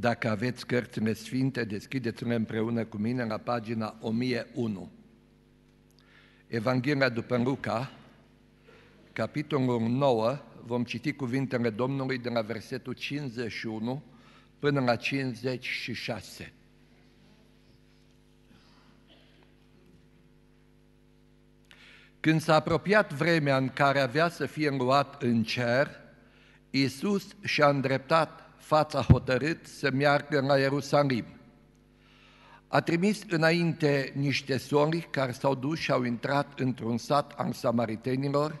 Dacă aveți cărțile sfinte, deschideți-le împreună cu mine la pagina 1001. Evanghelia după Luca, capitolul 9, vom citi cuvintele Domnului de la versetul 51 până la 56. Când s-a apropiat vremea în care avea să fie luat în cer, Iisus și-a îndreptat fața hotărât să meargă la Ierusalim. A trimis înainte niște sori care s-au dus și au intrat într-un sat al samaritenilor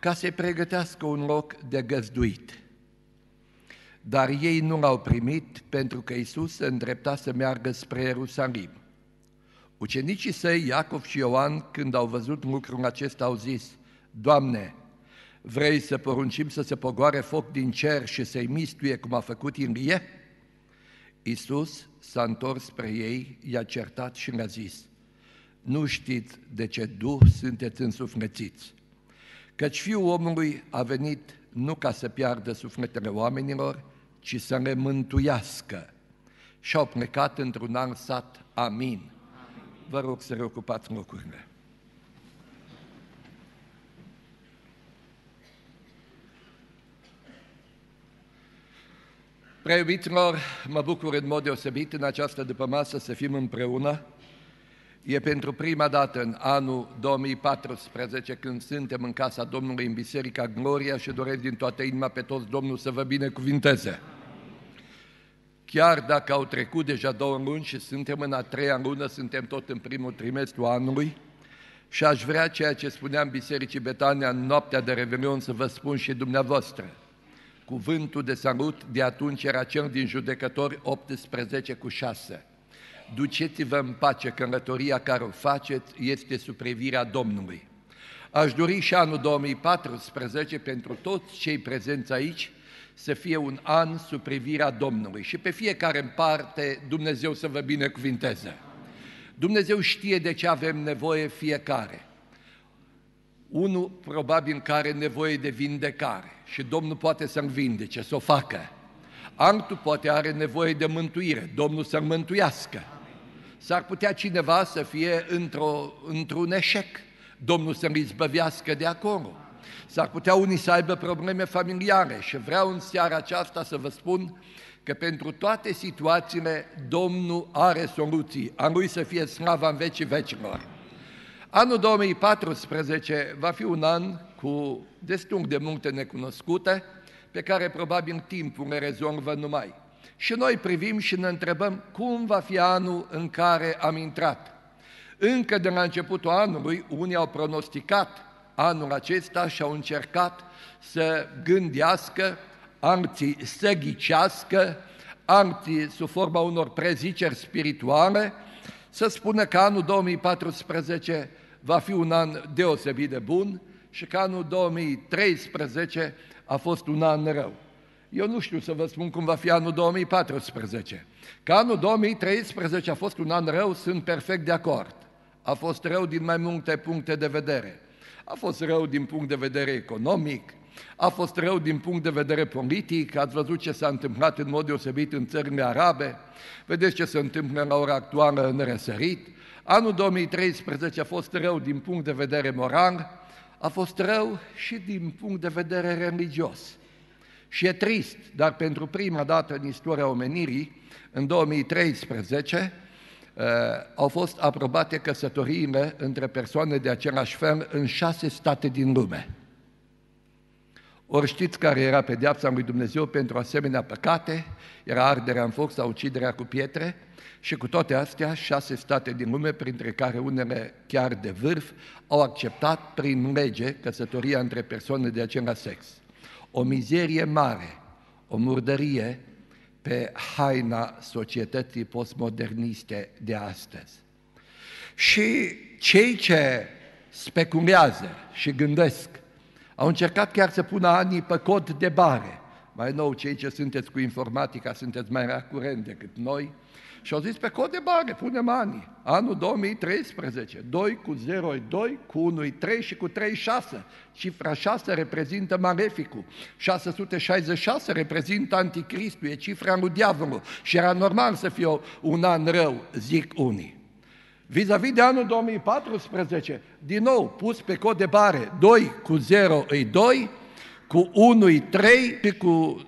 ca să pregătească un loc de găzduit. Dar ei nu l-au primit pentru că Iisus se îndrepta să meargă spre Ierusalim. Ucenicii săi, Iacov și Ioan, când au văzut lucrul acesta, au zis, Doamne, vrei să poruncim să se pogoare foc din cer și să-i mistuie cum a făcut Ilie? Iisus s-a întors spre ei, i-a certat și le-a zis, nu știți de ce duh sunteți însuflețiți, căci Fiul omului a venit nu ca să piardă sufletele oamenilor, ci să le mântuiască. Și au plecat într-un alt sat. Amin. Vă rog să reocupați locurile. Preiubiților, mă bucur în mod deosebit în această dupămasă să fim împreună. E pentru prima dată în anul 2014 când suntem în casa Domnului în Biserica Gloria și doresc din toată inima pe toți Domnul să vă binecuvinteze. Chiar dacă au trecut deja două luni și suntem în a treia lună, suntem tot în primul trimestru anului și aș vrea ceea ce spuneam Bisericii Betania în noaptea de Revelion să vă spun și dumneavoastră. Cuvântul de salut de atunci era cel din judecători 18 cu 6. Duceți-vă în pace, călătoria care o faceți este suprevirea Domnului. Aș dori și anul 2014 pentru toți cei prezenți aici să fie un an sub privirea Domnului și pe fiecare în parte Dumnezeu să vă binecuvinteze. Dumnezeu știe de ce avem nevoie fiecare. Unul probabil care are nevoie de vindecare și Domnul poate să-l vindece, să o facă. Altul poate are nevoie de mântuire, Domnul să-l mântuiască. S-ar putea cineva să fie într-o, într-un eșec, Domnul să-l izbăvească de acolo. S-ar putea unii să aibă probleme familiare și vreau în seara aceasta să vă spun că pentru toate situațiile Domnul are soluții, a Lui să fie slava în vecii vecilor. Anul 2014 va fi un an cu destul de multe necunoscute, pe care probabil timpul le rezolvă numai. Și noi privim și ne întrebăm cum va fi anul în care am intrat. Încă de la începutul anului, unii au pronosticat anul acesta și au încercat să gândească, alții să ghicească, alții sub forma unor preziceri spirituale, să spună că anul 2014 va fi un an deosebit de bun și că anul 2013 a fost un an rău. Eu nu știu să vă spun cum va fi anul 2014. Că anul 2013 a fost un an rău, sunt perfect de acord. A fost rău din mai multe puncte de vedere. A fost rău din punct de vedere economic, a fost rău din punct de vedere politic, ați văzut ce s-a întâmplat în mod deosebit în țările arabe, vedeți ce se întâmplă la ora actuală în răsărit. Anul 2013 a fost rău din punct de vedere moral, a fost rău și din punct de vedere religios. Și e trist, dar pentru prima dată în istoria omenirii, în 2013, uh, au fost aprobate căsătoriile între persoane de același fel în șase state din lume. Ori știți care era pedeapsa lui Dumnezeu pentru asemenea păcate? Era arderea în foc sau uciderea cu pietre? Și cu toate astea, șase state din lume, printre care unele chiar de vârf, au acceptat prin lege căsătoria între persoane de același sex. O mizerie mare, o murdărie pe haina societății postmoderniste de astăzi. Și cei ce speculează și gândesc au încercat chiar să pună anii pe cod de bare. mai nou cei ce sunteți cu informatica sunteți mai recurent decât noi, și au zis pe cod de bare, punem ani. Anul 2013, 2 cu 0 e 2, cu 1 e 3 și cu 3 6. Cifra 6 reprezintă maleficul. 666 reprezintă anticristul, e cifra lui diavolul. Și era normal să fie un an rău, zic unii. Vis-a-vis de anul 2014, din nou pus pe cod de bare, 2 cu 0 e 2, cu 1 e 3, cu,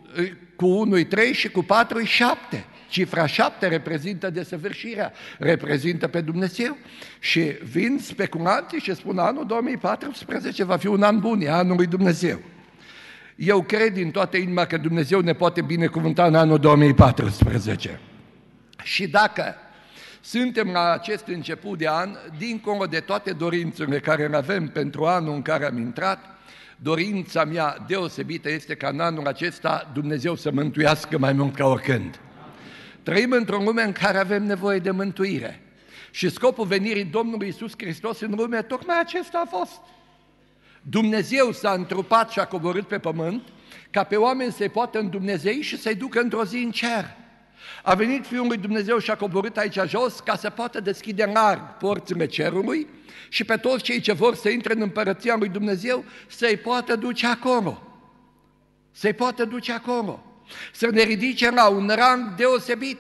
cu 1 e 3 și cu 4 e 7. Cifra 7 reprezintă desăvârșirea, reprezintă pe Dumnezeu. Și vin speculanții și spun anul 2014 va fi un an bun, e anul lui Dumnezeu. Eu cred din toată inima că Dumnezeu ne poate binecuvânta în anul 2014. Și dacă suntem la acest început de an, dincolo de toate dorințele care le avem pentru anul în care am intrat, dorința mea deosebită este ca în anul acesta Dumnezeu să mântuiască mai mult ca oricând. Trăim într-o lume în care avem nevoie de mântuire. Și scopul venirii Domnului Isus Hristos în lume, tocmai acesta a fost. Dumnezeu s-a întrupat și a coborât pe pământ ca pe oameni să-i poată în Dumnezeu și să-i ducă într-o zi în cer. A venit Fiul lui Dumnezeu și a coborât aici jos ca să poată deschide în larg porțile cerului și pe toți cei ce vor să intre în împărăția lui Dumnezeu să-i poată duce acolo. Să-i poată duce acolo să ne ridice la un rang deosebit.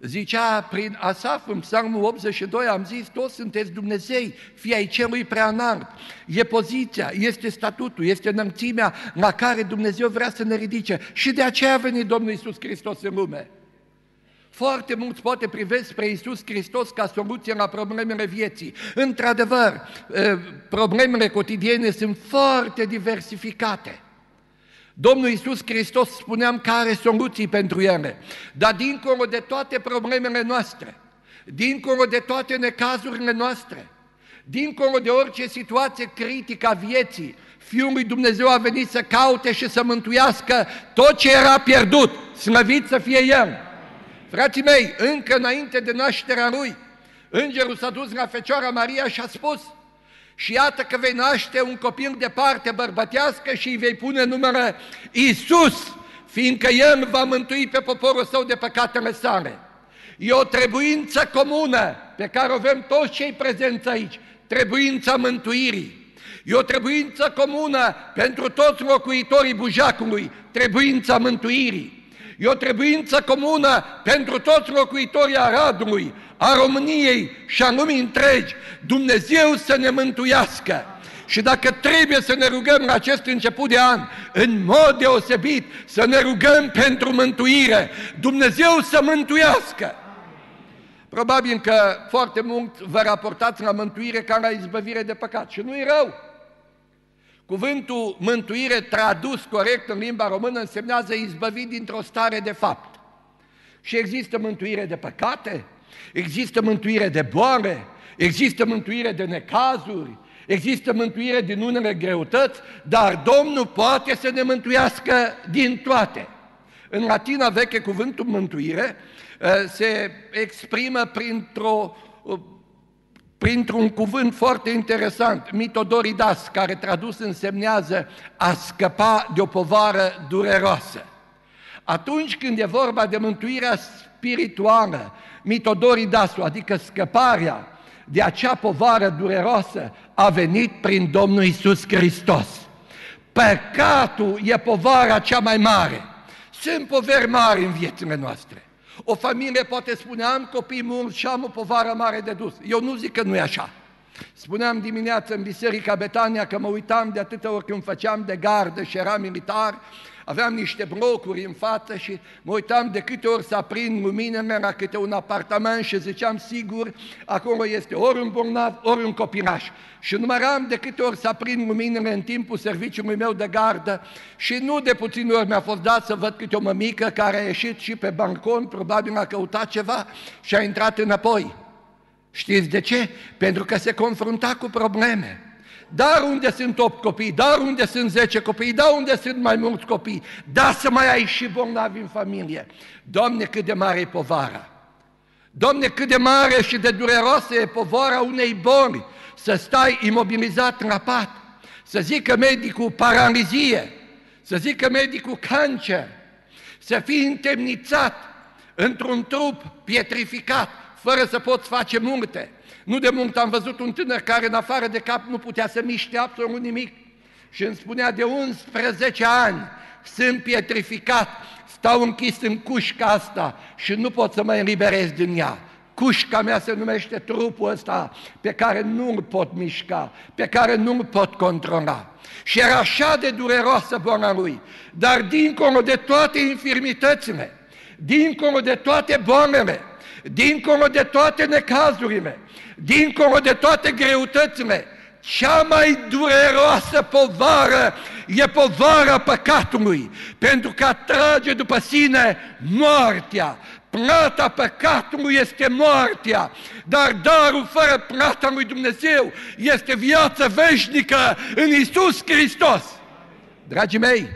Zicea prin Asaf în psalmul 82, am zis, toți sunteți Dumnezei, fii ai celui prea înalt. E poziția, este statutul, este înălțimea la care Dumnezeu vrea să ne ridice. Și de aceea a venit Domnul Isus Hristos în lume. Foarte mulți poate privesc spre Iisus Hristos ca soluție la problemele vieții. Într-adevăr, problemele cotidiene sunt foarte diversificate. Domnul Iisus Hristos spuneam că are soluții pentru ele, dar dincolo de toate problemele noastre, dincolo de toate necazurile noastre, dincolo de orice situație critică a vieții, Fiul lui Dumnezeu a venit să caute și să mântuiască tot ce era pierdut, slăvit să fie El. Frații mei, încă înainte de nașterea Lui, Îngerul s-a dus la Fecioara Maria și a spus, și iată că vei naște un copil de parte bărbătească și îi vei pune numele Iisus, fiindcă El va mântui pe poporul său de păcatele sale. E o trebuință comună pe care o avem toți cei prezenți aici, trebuința mântuirii. E o trebuință comună pentru toți locuitorii Bujacului, trebuința mântuirii. E o trebuință comună pentru toți locuitorii Aradului, a României și a lumii întregi, Dumnezeu să ne mântuiască. Și dacă trebuie să ne rugăm la acest început de an, în mod deosebit, să ne rugăm pentru mântuire, Dumnezeu să mântuiască. Probabil că foarte mult vă raportați la mântuire ca la izbăvire de păcat și nu e rău. Cuvântul mântuire tradus corect în limba română însemnează izbăvit dintr-o stare de fapt. Și există mântuire de păcate, există mântuire de boare, există mântuire de necazuri, există mântuire din unele greutăți, dar Domnul poate să ne mântuiască din toate. În latina veche cuvântul mântuire uh, se exprimă printr-o uh, printr-un cuvânt foarte interesant, mitodoridas, care tradus însemnează a scăpa de o povară dureroasă. Atunci când e vorba de mântuirea spirituală, mitodoridasul, adică scăparea de acea povară dureroasă, a venit prin Domnul Isus Hristos. Păcatul e povara cea mai mare. Sunt poveri mari în viețile noastre. O familie poate spune, am copii mulți și am o povară mare de dus. Eu nu zic că nu e așa. Spuneam dimineața în Biserica Betania că mă uitam de atâtea ori când făceam de gardă și era militar, aveam niște blocuri în față și mă uitam de câte ori să aprind luminile la câte un apartament și ziceam sigur, acolo este ori un bolnav, ori un copilaș. Și număram de câte ori să aprind luminile în timpul serviciului meu de gardă și nu de puțin ori mi-a fost dat să văd câte o mămică care a ieșit și pe balcon, probabil a căutat ceva și a intrat înapoi. Știți de ce? Pentru că se confrunta cu probleme. Dar unde sunt 8 copii, dar unde sunt 10 copii, dar unde sunt mai mulți copii, da să mai ai și bolnavi în familie. Doamne, cât de mare e povara! Doamne, cât de mare și de dureroasă e povara unei boli, să stai imobilizat în pat, să zică medicul paralizie, să zică medicul cancer, să fii întemnițat într-un trup pietrificat, fără să poți face multe. Nu de mult am văzut un tânăr care în afară de cap nu putea să miște absolut nimic și îmi spunea de 11 ani sunt pietrificat, stau închis în cușca asta și nu pot să mă eliberez din ea. Cușca mea se numește trupul ăsta pe care nu-l pot mișca, pe care nu-l pot controla. Și era așa de dureroasă boala lui, dar dincolo de toate infirmitățile, dincolo de toate boalele, dincolo de toate necazurile, dincolo de toate greutățile, cea mai dureroasă povară e povara păcatului, pentru că atrage după sine moartea. Plata păcatului este moartea, dar darul fără plata lui Dumnezeu este viață veșnică în Isus Hristos. Dragii mei,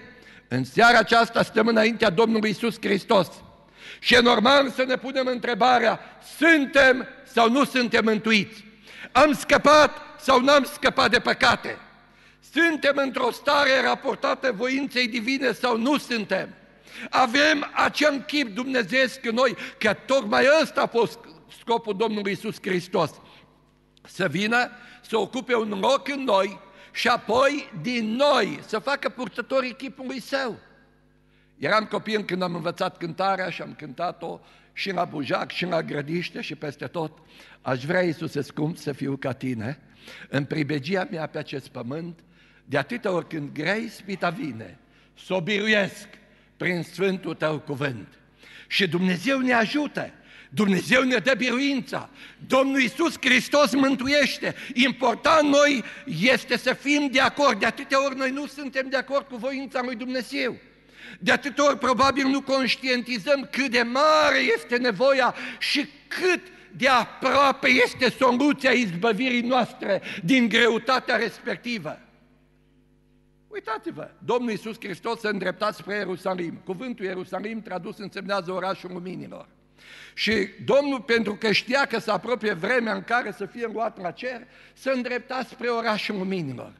în seara aceasta stăm înaintea Domnului Isus Hristos și e normal să ne punem întrebarea, suntem sau nu suntem mântuiți? Am scăpat sau n-am scăpat de păcate? Suntem într-o stare raportată voinței divine sau nu suntem? Avem acel chip dumnezeesc în noi, că tocmai ăsta a fost scopul Domnului Isus Hristos. Să vină, să ocupe un loc în noi și apoi din noi să facă purtătorii chipului său. Eram copil când am învățat cântarea și am cântat-o și la Bujac și la Grădiște și peste tot. Aș vrea, Iisuse scump, să fiu ca tine, în pribegia mea pe acest pământ, de atâta ori când grei spita vine, să o biruiesc prin Sfântul Tău cuvânt. Și Dumnezeu ne ajută, Dumnezeu ne dă biruința, Domnul Iisus Hristos mântuiește. Important noi este să fim de acord, de atâtea ori noi nu suntem de acord cu voința lui Dumnezeu. De atâtea ori probabil nu conștientizăm cât de mare este nevoia și cât de aproape este soluția izbăvirii noastre din greutatea respectivă. Uitați-vă, Domnul Iisus Hristos se îndrepta spre Ierusalim. Cuvântul Ierusalim tradus însemnează orașul luminilor. Și Domnul, pentru că știa că se apropie vremea în care să fie luat la cer, se îndrepta spre orașul luminilor.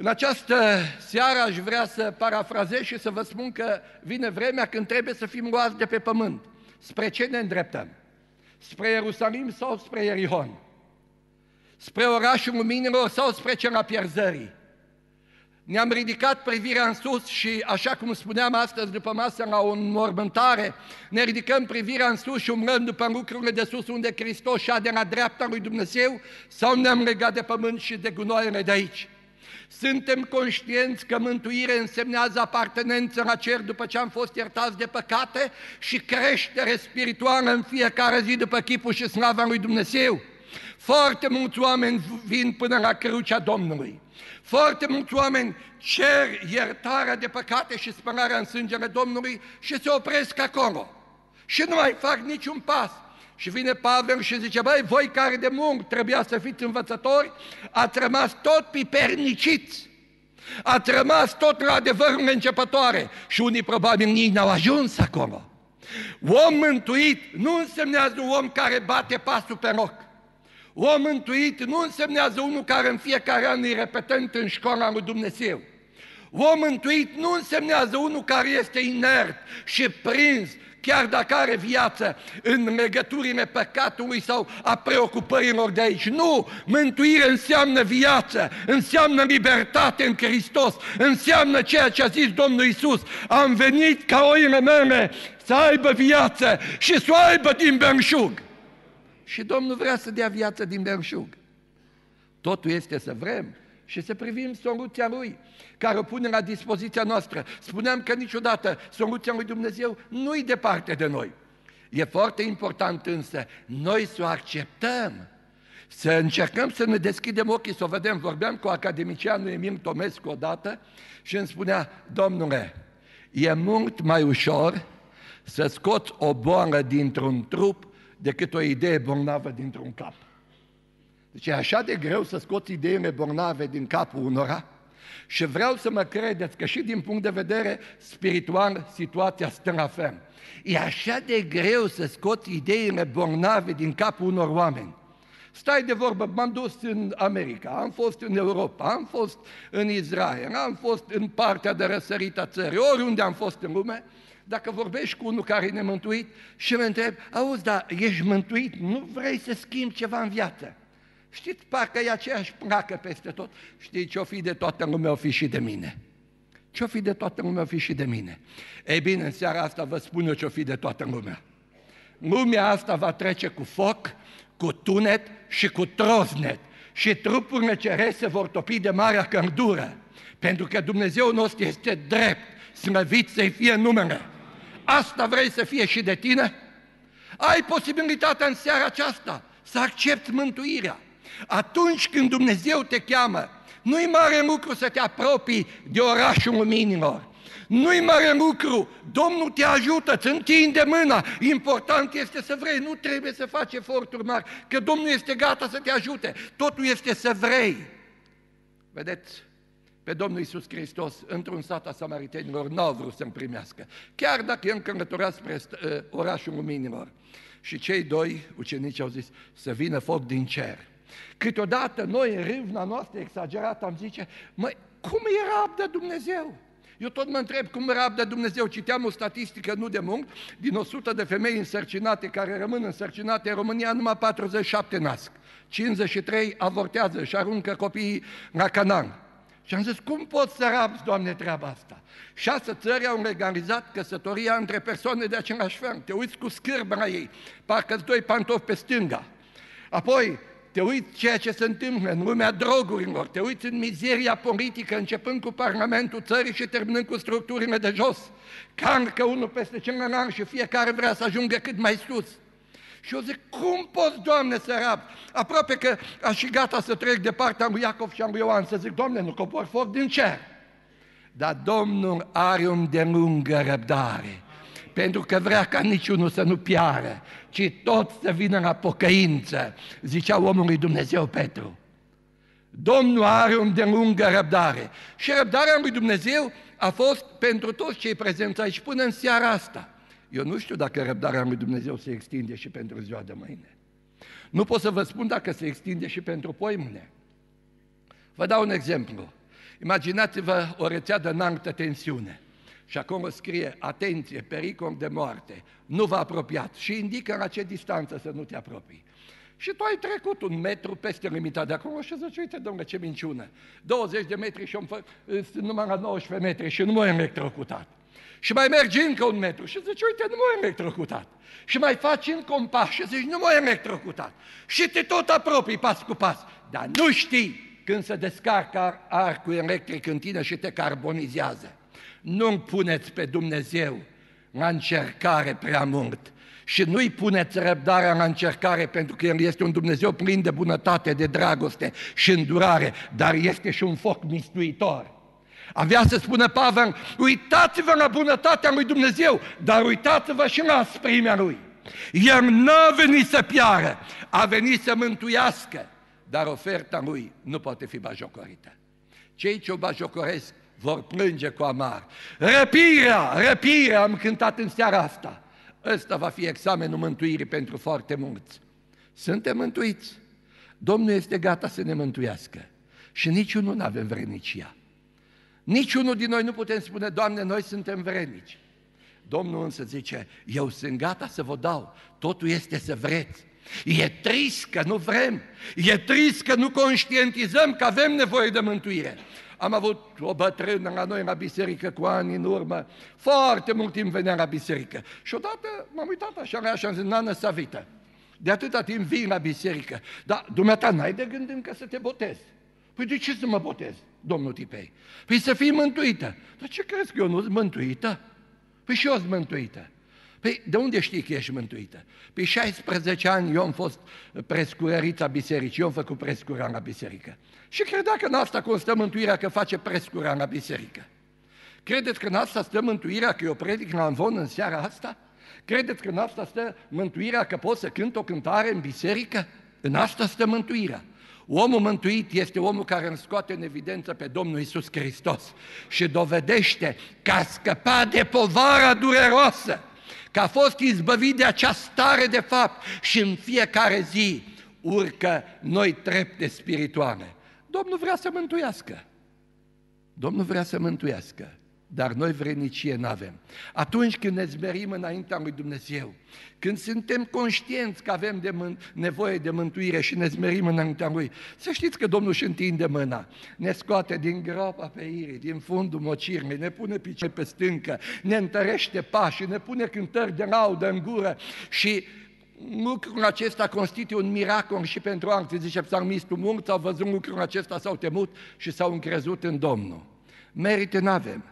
În această seară aș vrea să parafrazez și să vă spun că vine vremea când trebuie să fim luați de pe pământ. Spre ce ne îndreptăm? Spre Ierusalim sau spre Ierihon? Spre orașul luminilor sau spre cel pierzării? Ne-am ridicat privirea în sus și, așa cum spuneam astăzi după masă la o înmormântare, ne ridicăm privirea în sus și umblăm după lucrurile de sus unde Hristos de la dreapta lui Dumnezeu sau ne-am legat de pământ și de gunoaiele de aici. Suntem conștienți că mântuire însemnează apartenență la cer după ce am fost iertați de păcate și creștere spirituală în fiecare zi după chipul și slava lui Dumnezeu. Foarte mulți oameni vin până la crucea Domnului. Foarte mulți oameni cer iertarea de păcate și spălarea în sângele Domnului și se opresc acolo. Și nu mai fac niciun pas. Și vine Pavel și zice, băi, voi care de mult trebuia să fiți învățători, ați rămas tot piperniciți. Ați rămas tot la adevărul începătoare și unii probabil nici n-au ajuns acolo. Om mântuit nu însemnează un om care bate pasul pe loc. Om mântuit nu însemnează unul care în fiecare an e repetent în școala lui Dumnezeu. Om mântuit nu însemnează unul care este inert și prins, chiar dacă are viață în legăturile păcatului sau a preocupărilor de aici. Nu! Mântuire înseamnă viață, înseamnă libertate în Hristos, înseamnă ceea ce a zis Domnul Isus. Am venit ca oile mele să aibă viață și să o aibă din belșug. Și Domnul vrea să dea viață din belșug. Totul este să vrem și să privim soluția Lui, care o pune la dispoziția noastră. Spuneam că niciodată soluția Lui Dumnezeu nu-i departe de noi. E foarte important însă noi să o acceptăm, să încercăm să ne deschidem ochii, să o vedem. Vorbeam cu academicianul Emil Tomescu odată și îmi spunea, domnule, e mult mai ușor să scoți o boală dintr-un trup decât o idee bolnavă dintr-un cap. Deci e așa de greu să scoți ideile bolnave din capul unora și vreau să mă credeți că și din punct de vedere spiritual situația stă la fel. E așa de greu să scoți ideile bolnave din capul unor oameni. Stai de vorbă, m-am dus în America, am fost în Europa, am fost în Israel, am fost în partea de răsărit a țării, oriunde am fost în lume, dacă vorbești cu unul care e nemântuit și mă întreb, auzi, dar ești mântuit, nu vrei să schimbi ceva în viață? Știți, parcă e aceeași placă peste tot. Știi, ce-o fi de toată lumea, o fi și de mine. Ce-o fi de toată lumea, o fi și de mine. Ei bine, în seara asta vă spun eu ce-o fi de toată lumea. Lumea asta va trece cu foc, cu tunet și cu troznet. Și trupurile cerese vor topi de marea căldură. Pentru că Dumnezeu nostru este drept, slăvit să-i fie numele. Asta vrei să fie și de tine? Ai posibilitatea în seara aceasta să accepti mântuirea. Atunci când Dumnezeu te cheamă, nu-i mare lucru să te apropii de orașul luminilor. Nu-i mare lucru, Domnul te ajută, îți întinde mâna. Important este să vrei, nu trebuie să faci eforturi mari, că Domnul este gata să te ajute. Totul este să vrei. Vedeți, pe Domnul Iisus Hristos, într-un sat a samaritenilor, n-au vrut să-mi primească. Chiar dacă i-am călătorat spre uh, orașul luminilor. Și cei doi ucenici au zis, să vină foc din cer. Câteodată noi, în râvna noastră exagerată, am zice, măi, cum e rabdă Dumnezeu? Eu tot mă întreb cum rabdă Dumnezeu. Citeam o statistică nu de mult, din 100 de femei însărcinate care rămân însărcinate în România, numai 47 nasc. 53 avortează și aruncă copiii la Canaan. Și am zis, cum poți să rabzi, Doamne, treaba asta? Șase țări au legalizat căsătoria între persoane de același fel. Te uiți cu scârbă la ei, parcă-ți doi pantofi pe stânga. Apoi, te uiți ceea ce se întâmplă în lumea drogurilor, te uiți în mizeria politică, începând cu Parlamentul țării și terminând cu structurile de jos. Carcă unul peste celălalt și fiecare vrea să ajungă cât mai sus. Și eu zic, cum poți, Doamne, să rab? Aproape că aș și gata să trec de partea lui Iacov și a lui Ioan, să zic, Doamne, nu cobor foc din cer. Dar Domnul are un de lungă răbdare, pentru că vrea ca niciunul să nu piară, ci tot să vină la pocăință, zicea omul lui Dumnezeu Petru. Domnul are un de lungă răbdare. Și răbdarea lui Dumnezeu a fost pentru toți cei prezenți aici până în seara asta. Eu nu știu dacă răbdarea lui Dumnezeu se extinde și pentru ziua de mâine. Nu pot să vă spun dacă se extinde și pentru poimâne. Vă dau un exemplu. Imaginați-vă o rețea de înaltă tensiune și acolo scrie, atenție, pericol de moarte, nu vă apropiați și indică la ce distanță să nu te apropii. Și tu ai trecut un metru peste limita de acolo și zici, uite, domnule, ce minciună, 20 de metri și fă, sunt numai la 19 metri și nu m-am electrocutat. Și mai mergi încă un metru și zici, uite, nu m-am electrocutat. Și mai faci încă un pas și zici, nu m-am electrocutat. Și te tot apropii pas cu pas. Dar nu știi când se descarcă arcul electric în tine și te carbonizează. Nu-mi puneți pe Dumnezeu la încercare prea mult și nu-i puneți răbdarea la încercare pentru că El este un Dumnezeu plin de bunătate, de dragoste și îndurare, dar este și un foc mistuitor. Avea să spună Pavel, uitați-vă la bunătatea lui Dumnezeu, dar uitați-vă și la sprimea Lui. El n-a venit să piară, a venit să mântuiască, dar oferta Lui nu poate fi bajocorită. Cei ce o bajocoresc vor plânge cu amar. Răpirea, răpirea, am cântat în seara asta. Ăsta va fi examenul mântuirii pentru foarte mulți. Suntem mântuiți. Domnul este gata să ne mântuiască. Și niciunul nu avem vrenicia. Niciunul din noi nu putem spune, Doamne, noi suntem vrenici. Domnul însă zice, eu sunt gata să vă dau, totul este să vreți. E trist că nu vrem, e trist că nu conștientizăm că avem nevoie de mântuire. Am avut o bătrână la noi la biserică cu ani în urmă, foarte mult timp venea la biserică. Și odată m-am uitat așa la ea și am zis, Nana Savită, de atâta timp vin la biserică, dar dumneata n-ai de gând încă să te botezi. Păi de ce să mă botez, domnul Tipei? Păi să fii mântuită. Dar ce crezi că eu nu sunt mântuită? Păi și eu sunt mântuită. Păi de unde știi că ești mântuită? Păi 16 ani eu am fost prescurărița bisericii, eu am făcut prescura la biserică. Și credea că în asta constă mântuirea că face prescura la biserică. Credeți că în asta stă mântuirea că eu predic la învon în seara asta? Credeți că în asta stă mântuirea că pot să cânt o cântare în biserică? În asta stă mântuirea. Omul mântuit este omul care îl scoate în evidență pe Domnul Isus Hristos și dovedește că a scăpat de povara dureroasă, că a fost izbăvit de acea stare de fapt și în fiecare zi urcă noi trepte spirituale. Domnul vrea să mântuiască. Domnul vrea să mântuiască dar noi vrednicie nu avem. Atunci când ne zmerim înaintea lui Dumnezeu, când suntem conștienți că avem de mân- nevoie de mântuire și ne zmerim înaintea Lui, să știți că Domnul își întinde mâna, ne scoate din groapa pe iri, din fundul mocirmei, ne pune picioare pe stâncă, ne întărește pașii, ne pune cântări de laudă în gură și lucrul acesta constituie un miracol și pentru alții, zice psalmistul, mulți au văzut lucrul acesta, s-au temut și s-au încrezut în Domnul. Merite n-avem,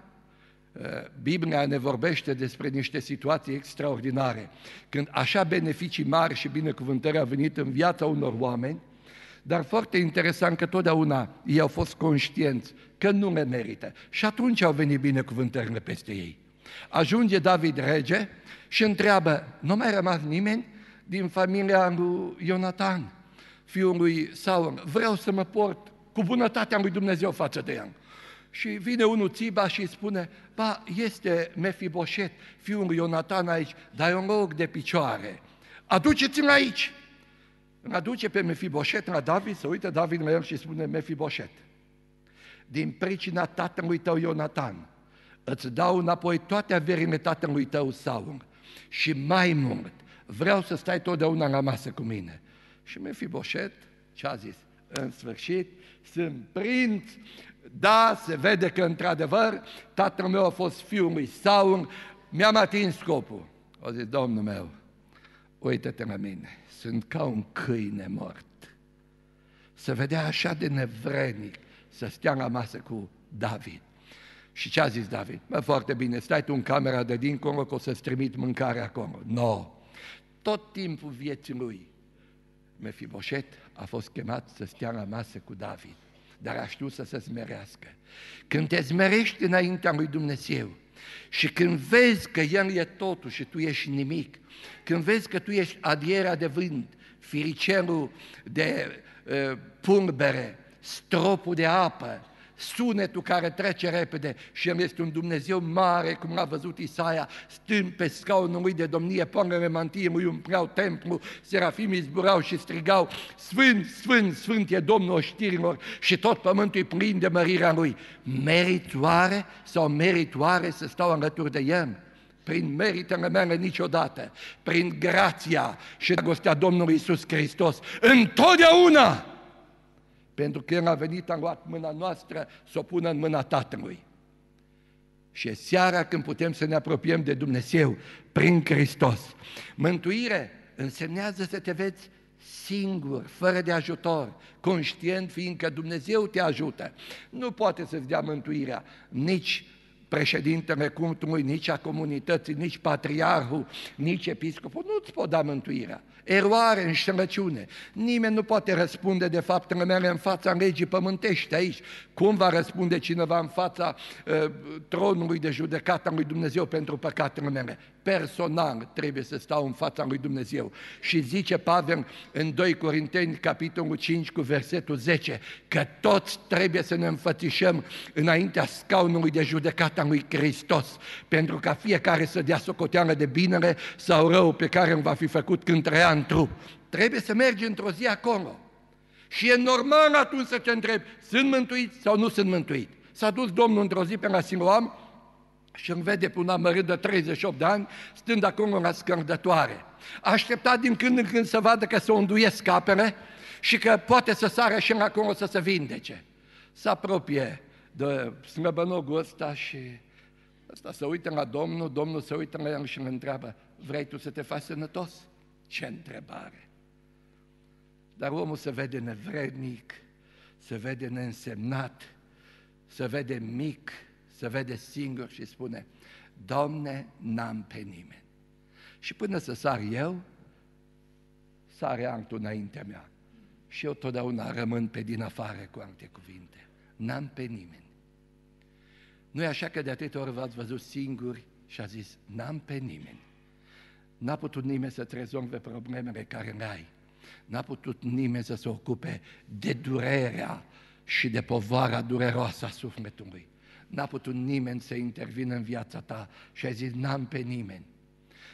Biblia ne vorbește despre niște situații extraordinare, când așa beneficii mari și binecuvântări au venit în viața unor oameni, dar foarte interesant că totdeauna ei au fost conștienți că nu le merită. Și atunci au venit binecuvântările peste ei. Ajunge David rege și întreabă, nu mai rămas nimeni din familia lui Ionatan, fiul lui Saul, vreau să mă port cu bunătatea lui Dumnezeu față de el. Și vine unul Țiba și îi spune, ba, este Mefiboset, fiul lui Ionatan aici, dar e un loc de picioare. Aduceți-l aici! Îl aduce pe Mefiboset la David, să uită David la el și spune, Mefiboset, din pricina tatălui tău Ionatan, îți dau înapoi toate averile tatălui tău Saul și mai mult, vreau să stai totdeauna la masă cu mine. Și Mefiboset, ce a zis? În sfârșit, sunt prinț, da, se vede că într-adevăr tatăl meu a fost fiul lui Saul, mi-am atins scopul. O zis, Domnul meu, uită-te la mine, sunt ca un câine mort. Se vedea așa de nevrednic să stea la masă cu David. Și ce a zis David? Mă, foarte bine, stai tu în camera de dincolo că o să-ți trimit mâncare acolo. Nu. No. Tot timpul vieții lui, Mefiboset a fost chemat să stea la masă cu David dar a știut să se smerească. Când te smerești înaintea lui Dumnezeu și când vezi că El e totul și tu ești nimic, când vezi că tu ești adierea de vânt, firicelul de uh, pulbere, stropul de apă, sunetul care trece repede și El este un Dumnezeu mare, cum l-a văzut Isaia, stând pe scaunul lui de domnie, pongele mantie lui umpleau templu, serafimii zburau și strigau, Sfânt, Sfânt, Sfânt e Domnul oștirilor și tot pământul e plin de mărirea Lui. Meritoare sau meritoare să stau alături de El? prin meritele mele niciodată, prin grația și dragostea Domnului Isus Hristos, întotdeauna pentru că El a venit, a luat mâna noastră să o pună în mâna Tatălui. Și e seara când putem să ne apropiem de Dumnezeu prin Hristos. Mântuire însemnează să te vezi singur, fără de ajutor, conștient fiindcă Dumnezeu te ajută. Nu poate să-ți dea mântuirea nici președintele cultului, nici a comunității, nici patriarhul, nici episcopul, nu-ți pot da mântuirea. Eroare, înșelăciune. Nimeni nu poate răspunde de faptele mele în fața legii pământești aici. Cum va răspunde cineva în fața uh, tronului de judecată lui Dumnezeu pentru păcatele mele? Personal trebuie să stau în fața lui Dumnezeu. Și zice Pavel în 2 Corinteni, capitolul 5, cu versetul 10, că toți trebuie să ne înfățișăm înaintea scaunului de judecată lui Hristos, pentru ca fiecare să dea socoteală de binele sau rău pe care îl va fi făcut când trăia în trup. Trebuie să mergi într-o zi acolo. Și e normal atunci să te întrebi, sunt mântuit sau nu sunt mântuit? S-a dus Domnul într-o zi pe la Siloam și îmi vede pe un amărât de 38 de ani, stând acolo la scărdătoare. A așteptat din când în când să vadă că se onduiesc apele și că poate să sară și în acolo să se vindece. Se apropie de slăbănogul ăsta și ăsta se uită la Domnul, Domnul se uită la el și îl întreabă, vrei tu să te faci sănătos? Ce întrebare! Dar omul se vede nevrednic, se vede neînsemnat, se vede mic, se vede singur și spune, Domne, n-am pe nimeni. Și până să sar eu, sare altul înaintea mea. Și eu totdeauna rămân pe din afară cu alte cuvinte. N-am pe nimeni. Nu e așa că de atâtea ori v-ați văzut singuri și a zis, n-am pe nimeni. N-a putut nimeni să-ți rezolve problemele care le ai. N-a putut nimeni să se ocupe de durerea și de povara dureroasă a sufletului. N-a putut nimeni să intervină în viața ta și ai zis, n-am pe nimeni.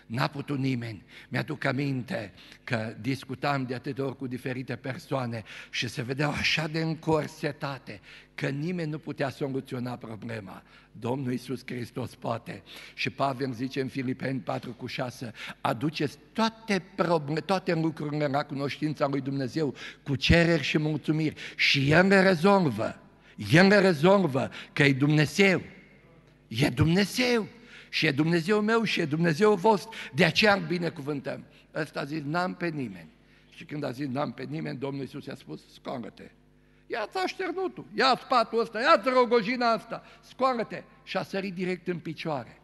N-a putut nimeni. Mi-aduc aminte că discutam de atâtea ori cu diferite persoane și se vedeau așa de încorsetate că nimeni nu putea soluționa problema. Domnul Iisus Hristos poate. Și Pavel zice în Filipeni 4 cu 6, aduceți toate, probleme, toate lucrurile la cunoștința lui Dumnezeu cu cereri și mulțumiri și El le rezolvă. El le rezolvă că e Dumnezeu. E Dumnezeu. Și e Dumnezeu meu și e Dumnezeu vostru. De aceea îl binecuvântăm. Ăsta a zis, n-am pe nimeni. Și când a zis, n-am pe nimeni, Domnul Iisus i-a spus, scoală-te. Ia-ți așternutul, ia-ți patul ăsta, ia-ți rogojina asta, scoală-te. Și a sărit direct în picioare.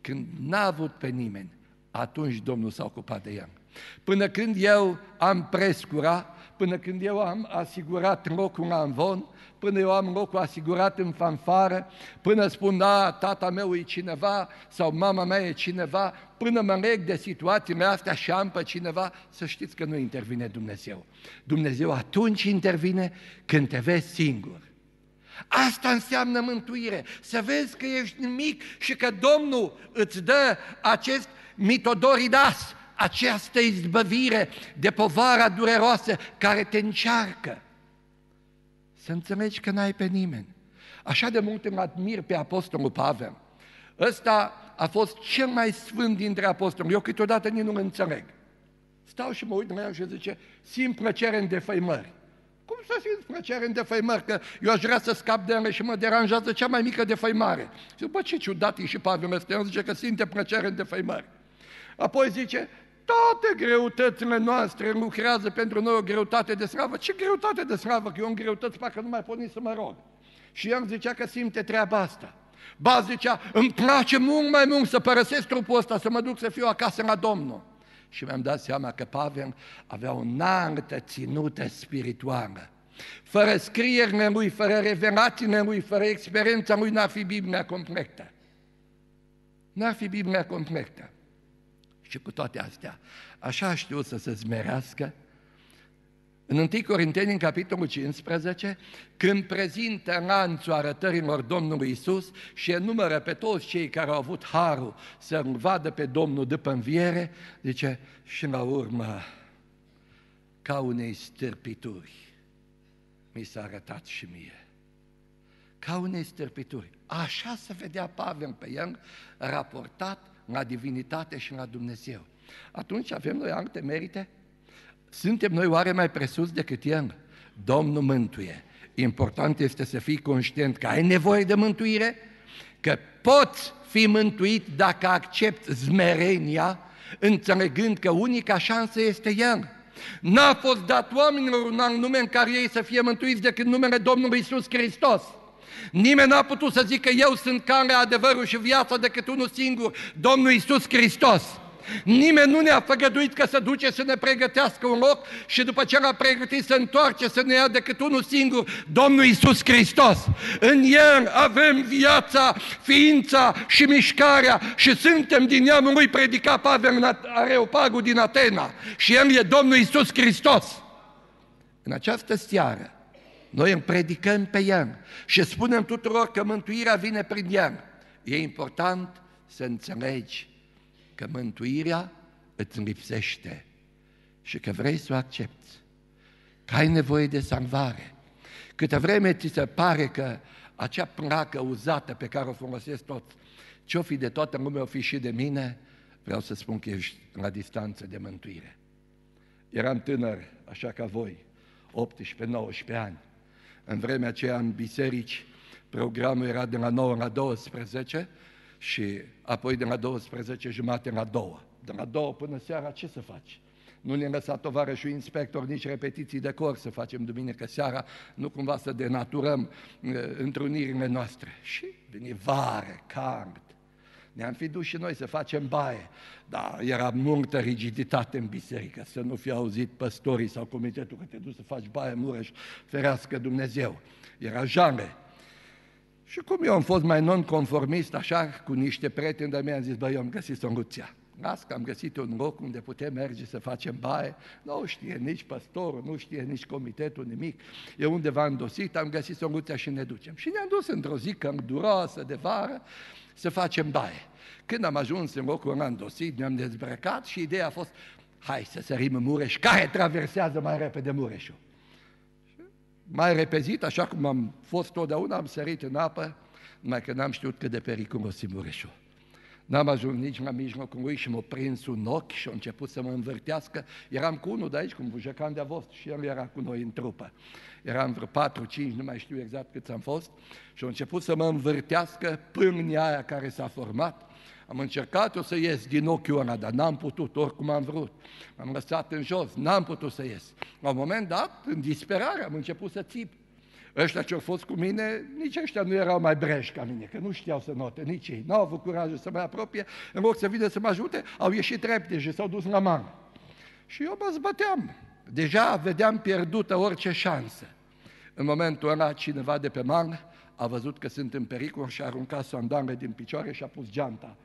Când n-a avut pe nimeni, atunci Domnul s-a ocupat de el. Până când eu am prescurat, până când eu am asigurat locul la Amvon, până eu am locul asigurat în fanfară, până spun, da, tata meu e cineva sau mama mea e cineva, până mă leg de situațiile astea și am pe cineva, să știți că nu intervine Dumnezeu. Dumnezeu atunci intervine când te vezi singur. Asta înseamnă mântuire, să vezi că ești mic și că Domnul îți dă acest mitodoridas, această izbăvire de povara dureroasă care te încearcă. Să înțelegi că n-ai pe nimeni. Așa de mult îl admir pe Apostolul Pavel. Ăsta a fost cel mai sfânt dintre apostoli. Eu câteodată nici nu înțeleg. Stau și mă uit la el și zice, simt plăcere în defăimări. Cum să simt plăcere în defăimări? Că eu aș vrea să scap de ele și mă deranjează cea mai mică defăimare. Zic, bă, ce ciudat e și Pavel ăsta. El zice că simte plăcere în defăimări. Apoi zice, toate greutățile noastre lucrează pentru noi o greutate de slavă. Ce greutate de slavă? Că eu în greutăți parcă nu mai pot nici să mă rog. Și el zicea că simte treaba asta. Ba zicea, îmi place mult mai mult să părăsesc trupul ăsta, să mă duc să fiu acasă la Domnul. Și mi-am dat seama că Pavel avea o înaltă ținută spirituală. Fără scrierile lui, fără revelațiile lui, fără experiența lui, n-ar fi Biblia completă. N-ar fi Biblia completă. Și cu toate astea, așa a știut să se zmerească. În 1 Corinteni, în capitolul 15, când prezintă lanțul arătărilor Domnului Isus și enumără pe toți cei care au avut harul să-L vadă pe Domnul după înviere, zice, și la urmă, ca unei stârpituri, mi s-a arătat și mie. Ca unei stârpituri. Așa se vedea Pavel pe el, raportat la divinitate și la Dumnezeu. Atunci avem noi alte merite? Suntem noi oare mai presus decât El? Domnul mântuie. Important este să fii conștient că ai nevoie de mântuire, că poți fi mântuit dacă accepti zmerenia, înțelegând că unica șansă este El. N-a fost dat oamenilor un alt nume în care ei să fie mântuiți decât numele Domnului Isus Hristos. Nimeni n-a putut să zică eu sunt calea, adevărul și viața decât unul singur, Domnul Isus Hristos. Nimeni nu ne-a făgăduit că să duce să ne pregătească un loc și după ce l-a pregătit să întoarce să ne ia decât unul singur, Domnul Isus Hristos. În El avem viața, ființa și mișcarea și suntem din neamul lui predica Pavel Areopagul din Atena și El e Domnul Isus Hristos. În această seară, noi îl predicăm pe El și spunem tuturor că mântuirea vine prin El. E important să înțelegi că mântuirea îți lipsește și că vrei să o accepti, că ai nevoie de salvare. Câte vreme ți se pare că acea placă uzată pe care o folosesc tot, ce-o fi de toată lumea, o fi și de mine, vreau să spun că ești la distanță de mântuire. Eram tânăr, așa ca voi, 18-19 ani. În vremea aceea, în biserici, programul era de la 9 la 12 și apoi de la 12 jumate la 2. De la 2 până seara ce să faci? Nu ne-a lăsat tovarășul inspector nici repetiții de cor să facem duminică seara, nu cumva să denaturăm uh, întrunirile noastre. Și vine vară, cald. Ne-am fi dus și noi să facem baie, dar era multă rigiditate în biserică, să nu fi auzit păstorii sau comitetul că te duci să faci baie mureș, ferească Dumnezeu. Era jale. Și cum eu am fost mai non-conformist, așa, cu niște prieteni de mei, am zis, băi, eu am găsit soluția. Las că am găsit un loc unde putem merge să facem baie. Nu știe nici pastorul, nu știe nici comitetul, nimic. E undeva îndosit, am găsit soluția și ne ducem. Și ne-am dus într-o zi călduroasă de vară să facem baie. Când am ajuns în locul ăla îndosit, ne-am dezbrăcat și ideea a fost, hai să sărim în Mureș, care traversează mai repede Mureșul? Mai repezit, așa cum am fost totdeauna, am sărit în apă, numai că n-am știut cât de periculos e Mureșul. N-am ajuns nici la mijlocul lui și m-a prins un ochi și a început să mă învârtească. Eram cu unul de aici, cu un bujecan de avost și el era cu noi în trupă. Eram vreo patru, cinci, nu mai știu exact cât am fost și a început să mă învârtească pârnia aia care s-a format. Am încercat o să ies din ochiul ăla, dar n-am putut, oricum am vrut. M-am lăsat în jos, n-am putut să ies. La un moment dat, în disperare, am început să țip. Ăștia ce au fost cu mine, nici ăștia nu erau mai breși ca mine, că nu știau să note, nici ei. N-au avut curajul să mă apropie, în loc să vină să mă ajute, au ieșit repede și s-au dus la mană. Și eu mă zbăteam. Deja vedeam pierdută orice șansă. În momentul ăla, cineva de pe man a văzut că sunt în pericol și a aruncat sandale din picioare și a pus geanta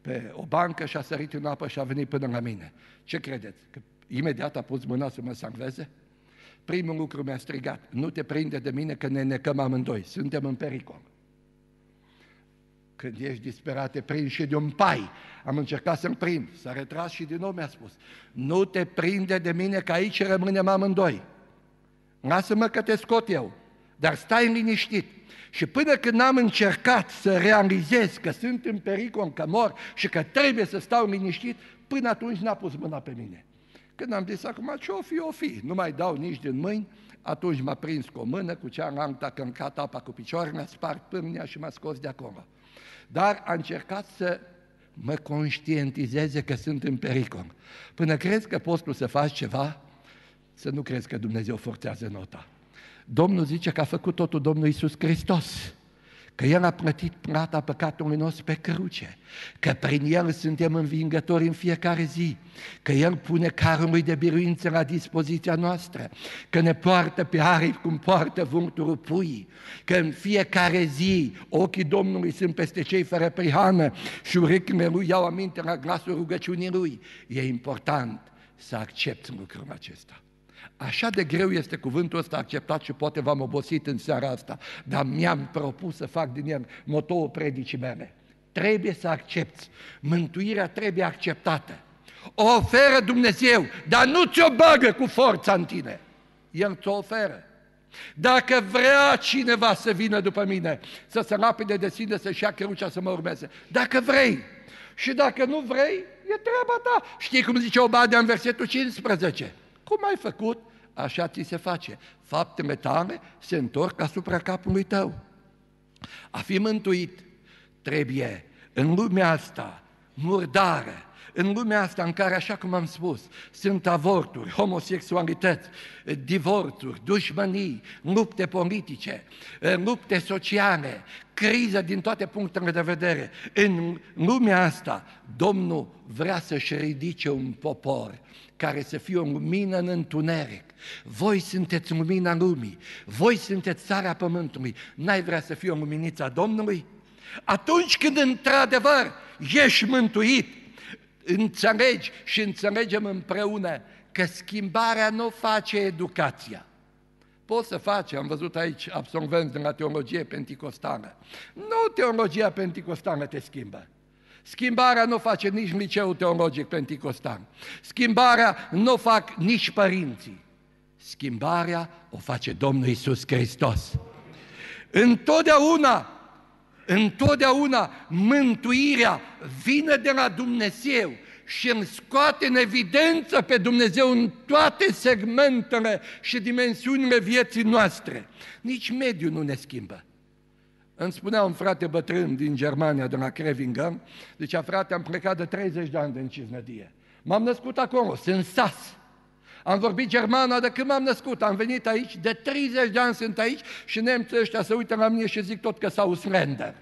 pe o bancă și a sărit în apă și a venit până la mine. Ce credeți? Că imediat a pus mâna să mă salveze? Primul lucru mi-a strigat, nu te prinde de mine că ne necăm amândoi, suntem în pericol. Când ești disperat, te prind și de un pai. Am încercat să-l prind, s-a retras și din nou mi-a spus, nu te prinde de mine că aici rămânem amândoi. Lasă-mă că te scot eu, dar stai liniștit. Și până când am încercat să realizez că sunt în pericol, că mor și că trebuie să stau liniștit, până atunci n-a pus mâna pe mine. Când am zis acum ce o fi, o fi, nu mai dau nici din mâini, atunci m-a prins cu o mână, cu cealaltă a căncat apa cu picioarele, a spart pârnia și m-a scos de acolo. Dar a încercat să mă conștientizeze că sunt în pericol. Până crezi că poți tu să faci ceva, să nu crezi că Dumnezeu forțează nota. Domnul zice că a făcut totul Domnul Iisus Hristos că El a plătit plata păcatului nostru pe cruce, că prin El suntem învingători în fiecare zi, că El pune carul lui de biruință la dispoziția noastră, că ne poartă pe aripi cum poartă vânturul pui, că în fiecare zi ochii Domnului sunt peste cei fără prihană și urechile Lui iau aminte la glasul rugăciunii Lui. E important să accepti lucrul acesta. Așa de greu este cuvântul ăsta acceptat și poate v-am obosit în seara asta, dar mi-am propus să fac din el motoul predicii mele. Trebuie să accepti. Mântuirea trebuie acceptată. O oferă Dumnezeu, dar nu ți-o bagă cu forța în tine. El ți-o oferă. Dacă vrea cineva să vină după mine, să se lapide de sine, să-și ia crucea să mă urmeze. Dacă vrei. Și dacă nu vrei, e treaba ta. Știi cum zice Obadea în versetul 15? Cum ai făcut, așa ți se face. Faptele tale se întorc asupra capului tău. A fi mântuit trebuie în lumea asta murdară, în lumea asta în care, așa cum am spus, sunt avorturi, homosexualități, divorțuri, dușmănii, lupte politice, lupte sociale, criză din toate punctele de vedere. În lumea asta, Domnul vrea să-și ridice un popor care să fie o lumină în întuneric. Voi sunteți lumina lumii, voi sunteți țara pământului. N-ai vrea să fii o luminiță a Domnului? Atunci când într-adevăr ești mântuit, înțelegi și înțelegem împreună că schimbarea nu face educația. Poți să faci, am văzut aici absolvenți de la teologie penticostală. Nu teologia penticostală te schimbă. Schimbarea nu face nici liceul teologic penticostal. Schimbarea nu fac nici părinții. Schimbarea o face Domnul Isus Hristos. Întotdeauna, întotdeauna mântuirea vine de la Dumnezeu și îmi scoate în evidență pe Dumnezeu în toate segmentele și dimensiunile vieții noastre. Nici mediul nu ne schimbă. Îmi spunea un frate bătrân din Germania, de la Krevingen, zicea, frate, am plecat de 30 de ani din Cisnădie. M-am născut acolo, sunt sas. Am vorbit germana de când m-am născut, am venit aici, de 30 de ani sunt aici și nemții ăștia se uită la mine și zic tot că s-au slender.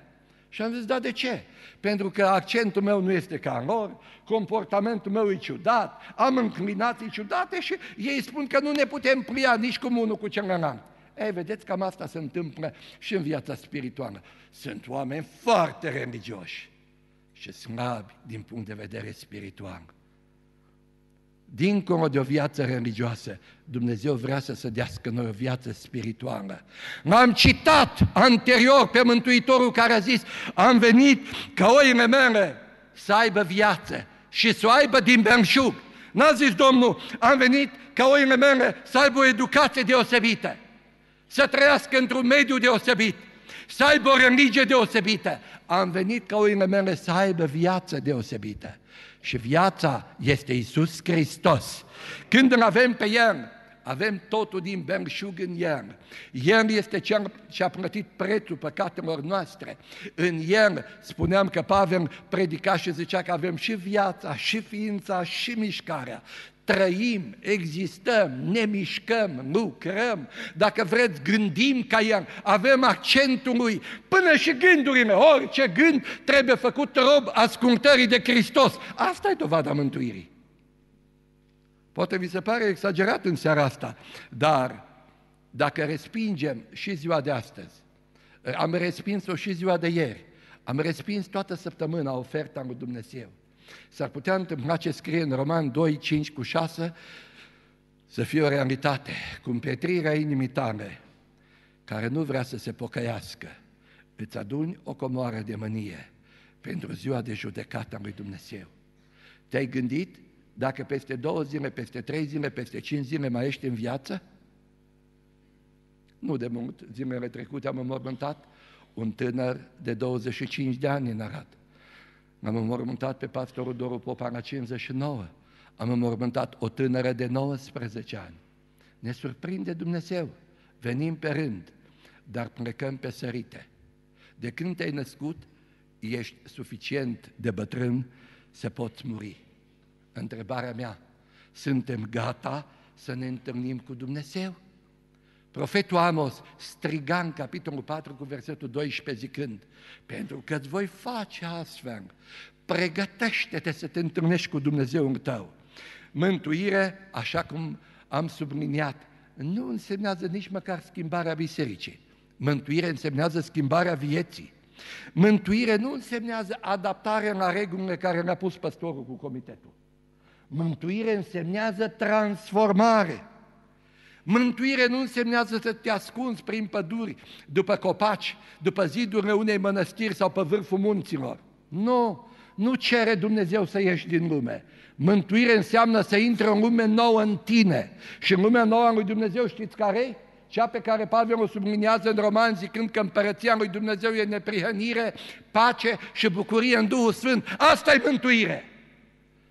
Și am zis, da, de ce? Pentru că accentul meu nu este ca lor, comportamentul meu e ciudat, am înclinații ciudate și ei spun că nu ne putem plia nici cum unul cu celălalt. Ei, vedeți, cam asta se întâmplă și în viața spirituală. Sunt oameni foarte religioși și slabi din punct de vedere spiritual. Dincolo de o viață religioasă, Dumnezeu vrea să se dească noi o viață spirituală. Am citat anterior pe Mântuitorul care a zis, am venit ca oile mele să aibă viață și să o aibă din belșug. N-a zis Domnul, am venit ca oile mele să aibă o educație deosebită, să trăiască într-un mediu deosebit, să aibă o religie deosebită. Am venit ca oile mele să aibă viață deosebită. Și viața este Isus Hristos. Când îl avem pe El, avem totul din belșug în El. El este cel ce a plătit prețul păcatelor noastre. În El spuneam că Pavel predica și zicea că avem și viața, și ființa, și mișcarea trăim, existăm, ne mișcăm, lucrăm, dacă vreți, gândim ca El, avem accentul Lui, până și gândurile, orice gând trebuie făcut rob ascultării de Hristos. Asta e dovada mântuirii. Poate vi se pare exagerat în seara asta, dar dacă respingem și ziua de astăzi, am respins-o și ziua de ieri, am respins toată săptămâna oferta lui Dumnezeu, S-ar putea întâmpla ce scrie în Roman 2, 5 cu 6 să fie o realitate, cu împietrirea inimii tale, care nu vrea să se pocăiască, îți aduni o comoară de mânie pentru ziua de judecată a lui Dumnezeu. Te-ai gândit dacă peste două zile, peste trei zile, peste cinci zile mai ești în viață? Nu de mult, zilele trecute am înmormântat un tânăr de 25 de ani în Arad. Am înmormântat pe pastorul Doru Popa la 59. Am înmormântat o tânără de 19 ani. Ne surprinde Dumnezeu. Venim pe rând, dar plecăm pe sărite. De când te-ai născut, ești suficient de bătrân să poți muri. Întrebarea mea, suntem gata să ne întâlnim cu Dumnezeu? Profetul Amos striga în capitolul 4 cu versetul 12 zicând, pentru că îți voi face astfel, pregătește-te să te întâlnești cu Dumnezeu tău. Mântuire, așa cum am subliniat, nu însemnează nici măcar schimbarea bisericii. Mântuire însemnează schimbarea vieții. Mântuire nu însemnează adaptarea la regulile care ne-a pus păstorul cu comitetul. Mântuire însemnează transformare. Mântuire nu însemnează să te ascunzi prin păduri, după copaci, după zidurile unei mănăstiri sau pe vârful munților. Nu, nu cere Dumnezeu să ieși din lume. Mântuire înseamnă să intre în lume nouă în tine. Și în lumea nouă a lui Dumnezeu știți care Cea pe care Pavel o subliniază în roman zicând că împărăția lui Dumnezeu e neprihănire, pace și bucurie în Duhul Sfânt. Asta e mântuire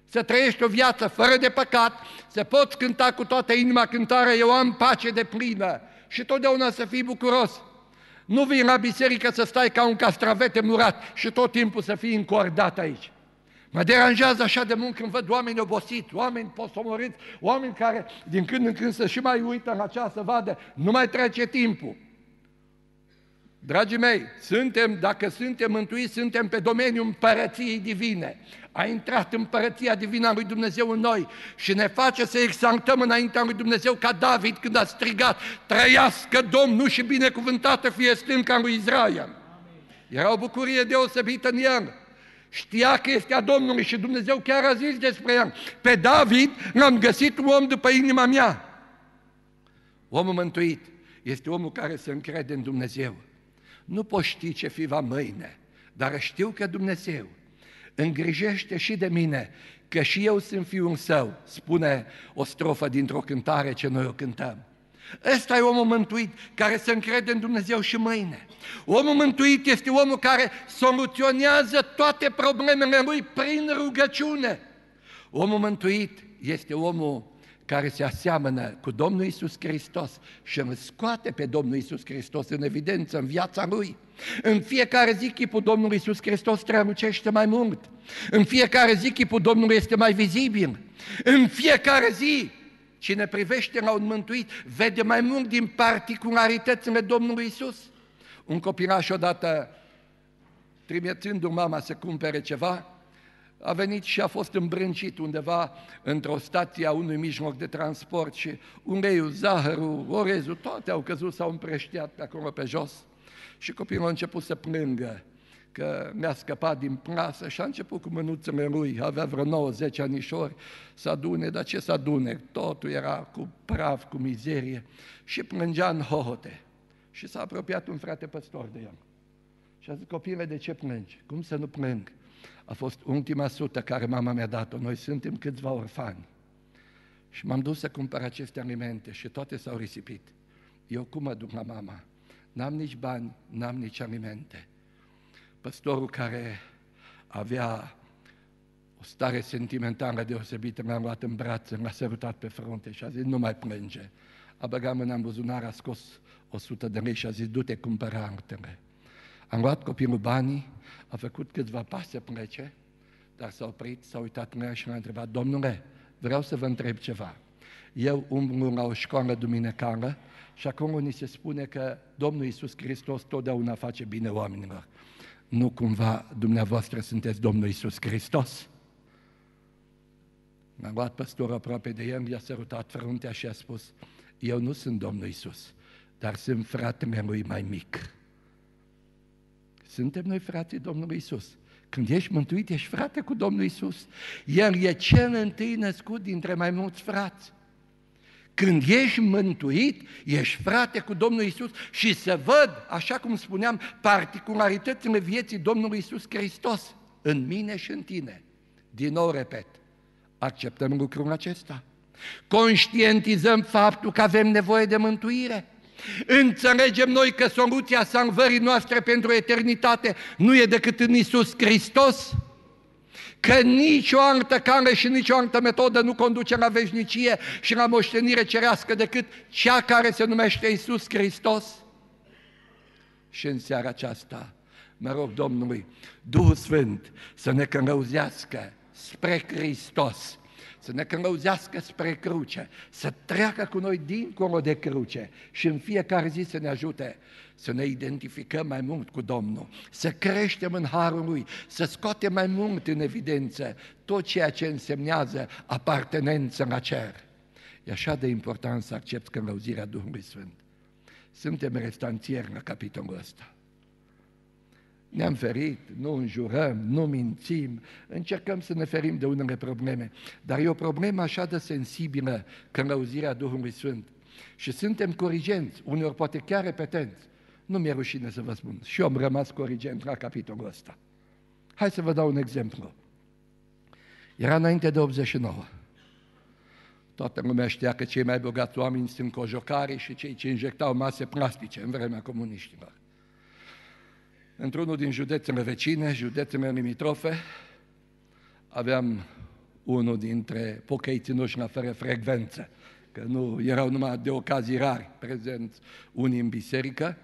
să trăiești o viață fără de păcat, să poți cânta cu toată inima cântarea, eu am pace de plină și totdeauna să fii bucuros. Nu vii la biserică să stai ca un castravete murat și tot timpul să fii încordat aici. Mă deranjează așa de mult când văd oameni obosiți, oameni posomoriți, oameni care din când în când să și mai uită la ceas să vadă, nu mai trece timpul. Dragii mei, suntem, dacă suntem mântuiți, suntem pe domeniul împărăției divine. A intrat împărăția divină a lui Dumnezeu în noi și ne face să exaltăm înaintea lui Dumnezeu ca David când a strigat, trăiască Domnul și binecuvântată fie stânca lui Israel. Era o bucurie deosebită în el. Știa că este a Domnului și Dumnezeu chiar a zis despre el. Pe David l-am găsit un om după inima mea. Omul mântuit este omul care se încrede în Dumnezeu. Nu poți ști ce fi va mâine, dar știu că Dumnezeu îngrijește și de mine, că și eu sunt fiul său, spune o strofă dintr-o cântare ce noi o cântăm. Ăsta e omul mântuit care se încrede în Dumnezeu și mâine. Omul mântuit este omul care soluționează toate problemele lui prin rugăciune. Omul mântuit este omul care se aseamănă cu Domnul Isus Hristos și îl scoate pe Domnul Isus Hristos în evidență în viața lui. În fiecare zi chipul Domnului Isus Hristos strălucește mai mult. În fiecare zi chipul Domnului este mai vizibil. În fiecare zi cine privește la un mântuit vede mai mult din particularitățile Domnului Isus. Un copilaș odată, trimițându mama să cumpere ceva, a venit și a fost îmbrâncit undeva într-o stație a unui mijloc de transport și uleiul, zahărul, orezul, toate au căzut, s-au împrăștiat pe acolo pe jos și copilul a început să plângă că mi-a scăpat din plasă și a început cu mânuțele lui, avea vreo 9-10 anișori, să adune, dar ce să adune? Totul era cu praf, cu mizerie și plângea în hohote. Și s-a apropiat un frate păstor de el. Și a zis, copile, de ce plângi? Cum să nu plâng? A fost ultima sută care mama mi-a dat-o. Noi suntem câțiva orfani. Și m-am dus să cumpăr aceste alimente și toate s-au risipit. Eu cum mă duc la mama? N-am nici bani, n-am nici alimente. Păstorul care avea o stare sentimentală deosebită, m-a luat în brațe, m-a sărutat pe frunte și a zis, nu mai plânge. A băgat mâna în buzunar, a scos o sută de lei și a zis, du-te, cumpără altele. Am luat copilul banii, a făcut câțiva pași să plece, dar s-a oprit, s-a uitat în el și m-a întrebat, domnule, vreau să vă întreb ceva. Eu umblu la o școală duminicală și acolo ni se spune că Domnul Iisus Hristos totdeauna face bine oamenilor. Nu cumva dumneavoastră sunteți Domnul Iisus Hristos? M-a luat păstorul aproape de el, i-a sărutat fruntea și a spus, eu nu sunt Domnul Iisus, dar sunt fratele lui mai mic. Suntem noi frații Domnului Iisus. Când ești mântuit, ești frate cu Domnul Isus. El e cel întâi născut dintre mai mulți frați. Când ești mântuit, ești frate cu Domnul Isus și să văd, așa cum spuneam, particularitățile vieții Domnului Isus Hristos în mine și în tine. Din nou repet, acceptăm lucrul acesta. Conștientizăm faptul că avem nevoie de mântuire. Înțelegem noi că soluția salvării noastre pentru eternitate nu e decât în Isus Hristos? Că nicio altă cale și nicio altă metodă nu conduce la veșnicie și la moștenire cerească decât cea care se numește Isus Hristos? Și în seara aceasta mă rog Domnului, Duhul Sfânt să ne călăuzească spre Hristos, să ne călăuzească spre cruce, să treacă cu noi dincolo de cruce și în fiecare zi să ne ajute să ne identificăm mai mult cu Domnul, să creștem în Harul Lui, să scoatem mai mult în evidență tot ceea ce însemnează apartenență la cer. E așa de important să accept călăuzirea Duhului Sfânt. Suntem restanțieri la capitolul ăsta. Ne-am ferit, nu înjurăm, nu mințim, încercăm să ne ferim de unele probleme, dar e o problemă așa de sensibilă călăuzirea Duhului Sfânt. Și suntem corigenți, uneori poate chiar repetenți. Nu mi-e rușine să vă spun. Și eu am rămas corigent la capitolul ăsta. Hai să vă dau un exemplu. Era înainte de 89. Toată lumea știa că cei mai bogați oameni sunt cojocari și cei ce injectau mase plastice în vremea comuniștilor într-unul din județele vecine, județele limitrofe, aveam unul dintre pocăiții noștri la fără frecvență, că nu erau numai de ocazii rari prezenți unii în biserică,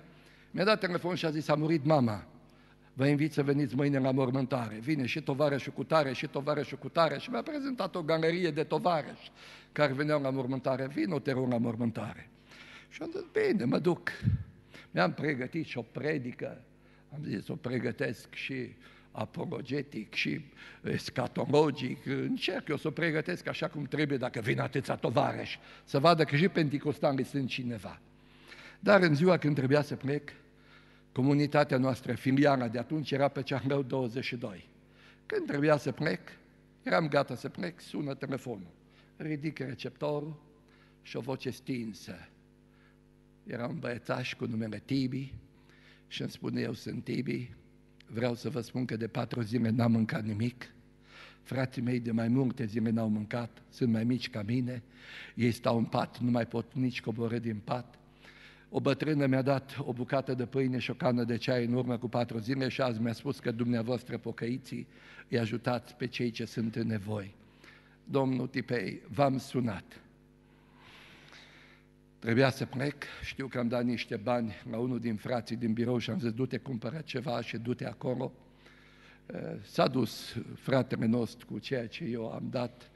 mi-a dat telefon și a zis, a murit mama, vă invit să veniți mâine la mormântare. Vine și tovarășul cu tare, și tovarășul cu tare și mi-a prezentat o galerie de tovarăși care veneau la mormântare. Vino, te rog, la mormântare. Și am zis, bine, mă duc. Mi-am pregătit și o predică am zis, o pregătesc și apologetic și escatologic, încerc eu să o pregătesc așa cum trebuie dacă vin atâția tovarăși, să vadă că și penticostalii sunt cineva. Dar în ziua când trebuia să plec, comunitatea noastră filială de atunci era pe Ceahlău 22. Când trebuia să plec, eram gata să plec, sună telefonul. Ridic receptorul și o voce stinsă. Era un băiețaș cu numele Tibi, și îmi spune, eu sunt Tibi, vreau să vă spun că de patru zile n-am mâncat nimic, frații mei de mai multe zile n-au mâncat, sunt mai mici ca mine, ei stau în pat, nu mai pot nici coborâ din pat. O bătrână mi-a dat o bucată de pâine și o cană de ceai în urmă cu patru zile și azi mi-a spus că dumneavoastră pocăiții îi ajutați pe cei ce sunt în nevoi. Domnul Tipei, v-am sunat Trebuia să plec, știu că am dat niște bani la unul din frații din birou și am zis, du-te, cumpără ceva și du-te acolo. S-a dus fratele nostru cu ceea ce eu am dat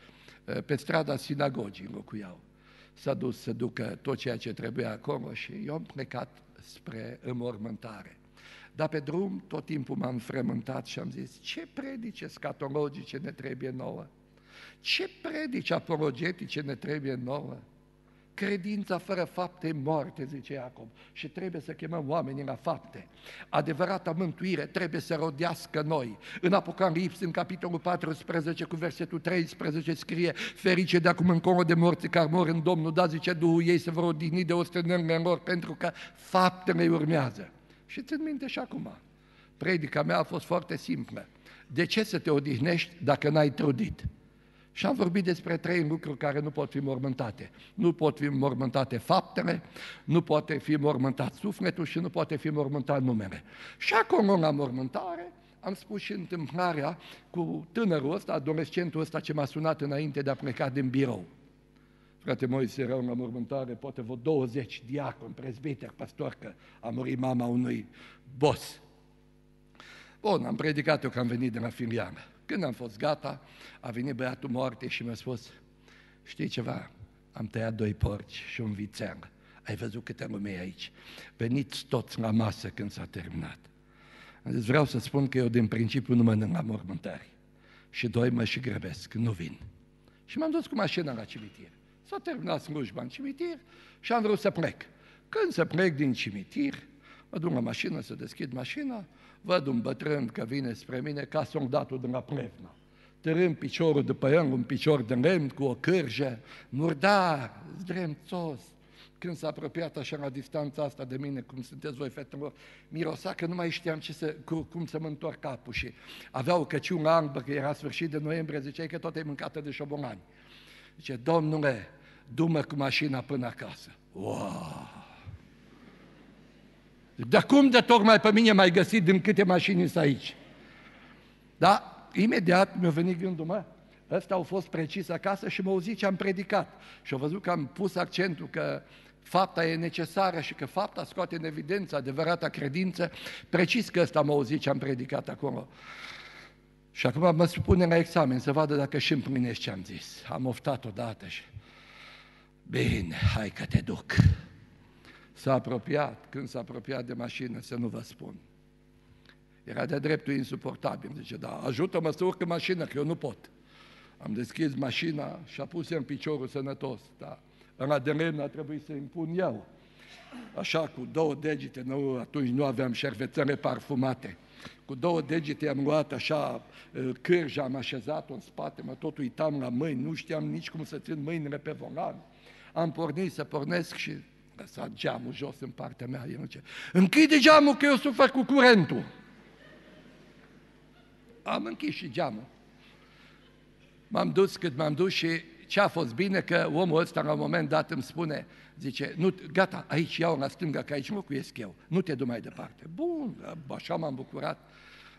pe strada sinagogii locuiau. S-a dus să ducă tot ceea ce trebuia acolo și eu am plecat spre înmormântare. Dar pe drum tot timpul m-am frământat și am zis, ce predice scatologice ne trebuie nouă? Ce predici apologetice ne trebuie nouă? Credința fără fapte e moarte, zice Iacob, și trebuie să chemăm oamenii la fapte. Adevărata mântuire trebuie să rodească noi. În Apocalips, în capitolul 14, cu versetul 13, scrie Ferice de acum încolo de morți care mor în Domnul, da, zice Duhul ei se vor odihni de ostenările lor, pentru că faptele urmează. Și țin minte și acum, predica mea a fost foarte simplă. De ce să te odihnești dacă n-ai trudit? Și am vorbit despre trei lucruri care nu pot fi mormântate. Nu pot fi mormântate faptele, nu poate fi mormântat sufletul și nu poate fi mormântat numele. Și acolo la mormântare am spus și întâmplarea cu tânărul ăsta, adolescentul ăsta ce m-a sunat înainte de a pleca din birou. Frate Moise erau la mormântare, poate vreo 20 diacon, prezbiter, pastor, că a murit mama unui boss. Bun, am predicat eu că am venit de la filială. Când am fost gata, a venit băiatul moarte și mi-a spus, știi ceva, am tăiat doi porci și un vițel. Ai văzut câte lume aici. Veniți toți la masă când s-a terminat. Am zis, vreau să spun că eu din principiu nu mănânc la mormântări. Și doi mă și grăbesc, nu vin. Și m-am dus cu mașina la cimitir. S-a terminat slujba în cimitir și am vrut să plec. Când să plec din cimitir, mă duc la mașină să deschid mașina, văd un bătrân că vine spre mine ca soldatul de la Plevna. Tărâm piciorul după el, un picior de lemn cu o cârjă, murdar, zdremțos. Când s-a apropiat așa la distanța asta de mine, cum sunteți voi, fetelor, mirosa că nu mai știam ce să, cum să mă întorc capul și avea o căciună albă, că era sfârșit de noiembrie, ziceai că tot e mâncată de șobolani. Zice, domnule, du-mă cu mașina până acasă. Wow! Dar cum de tocmai pe mine mai găsit din câte mașini sunt aici? Da, imediat mi-a venit gândul, mă, ăsta au fost precis acasă și m-au auzit ce am predicat. Și au văzut că am pus accentul că fapta e necesară și că fapta scoate în evidență adevărata credință, precis că ăsta m-a auzit ce am predicat acolo. Și acum mă supune la examen să vadă dacă și împlinești ce am zis. Am oftat odată și... Bine, hai că te duc. S-a apropiat, când s-a apropiat de mașină, să nu vă spun. Era de dreptul insuportabil. Zice, da, ajută-mă să urc în mașină, că eu nu pot. Am deschis mașina și a pus în piciorul sănătos. Da. Ăla de lemn a trebuit să impun eu. Așa, cu două degete, nu, atunci nu aveam șervețele parfumate. Cu două degete am luat așa cârja, am așezat-o în spate, mă tot uitam la mâini, nu știam nici cum să țin mâinile pe volan. Am pornit să pornesc și lăsat geamul jos în partea mea. El zice, închide geamul că eu sufăr cu curentul. Am închis și geamul. M-am dus cât m-am dus și ce a fost bine că omul ăsta la un moment dat îmi spune, zice, nu, gata, aici iau la stânga, că aici locuiesc eu, nu te du mai departe. Bun, așa m-am bucurat.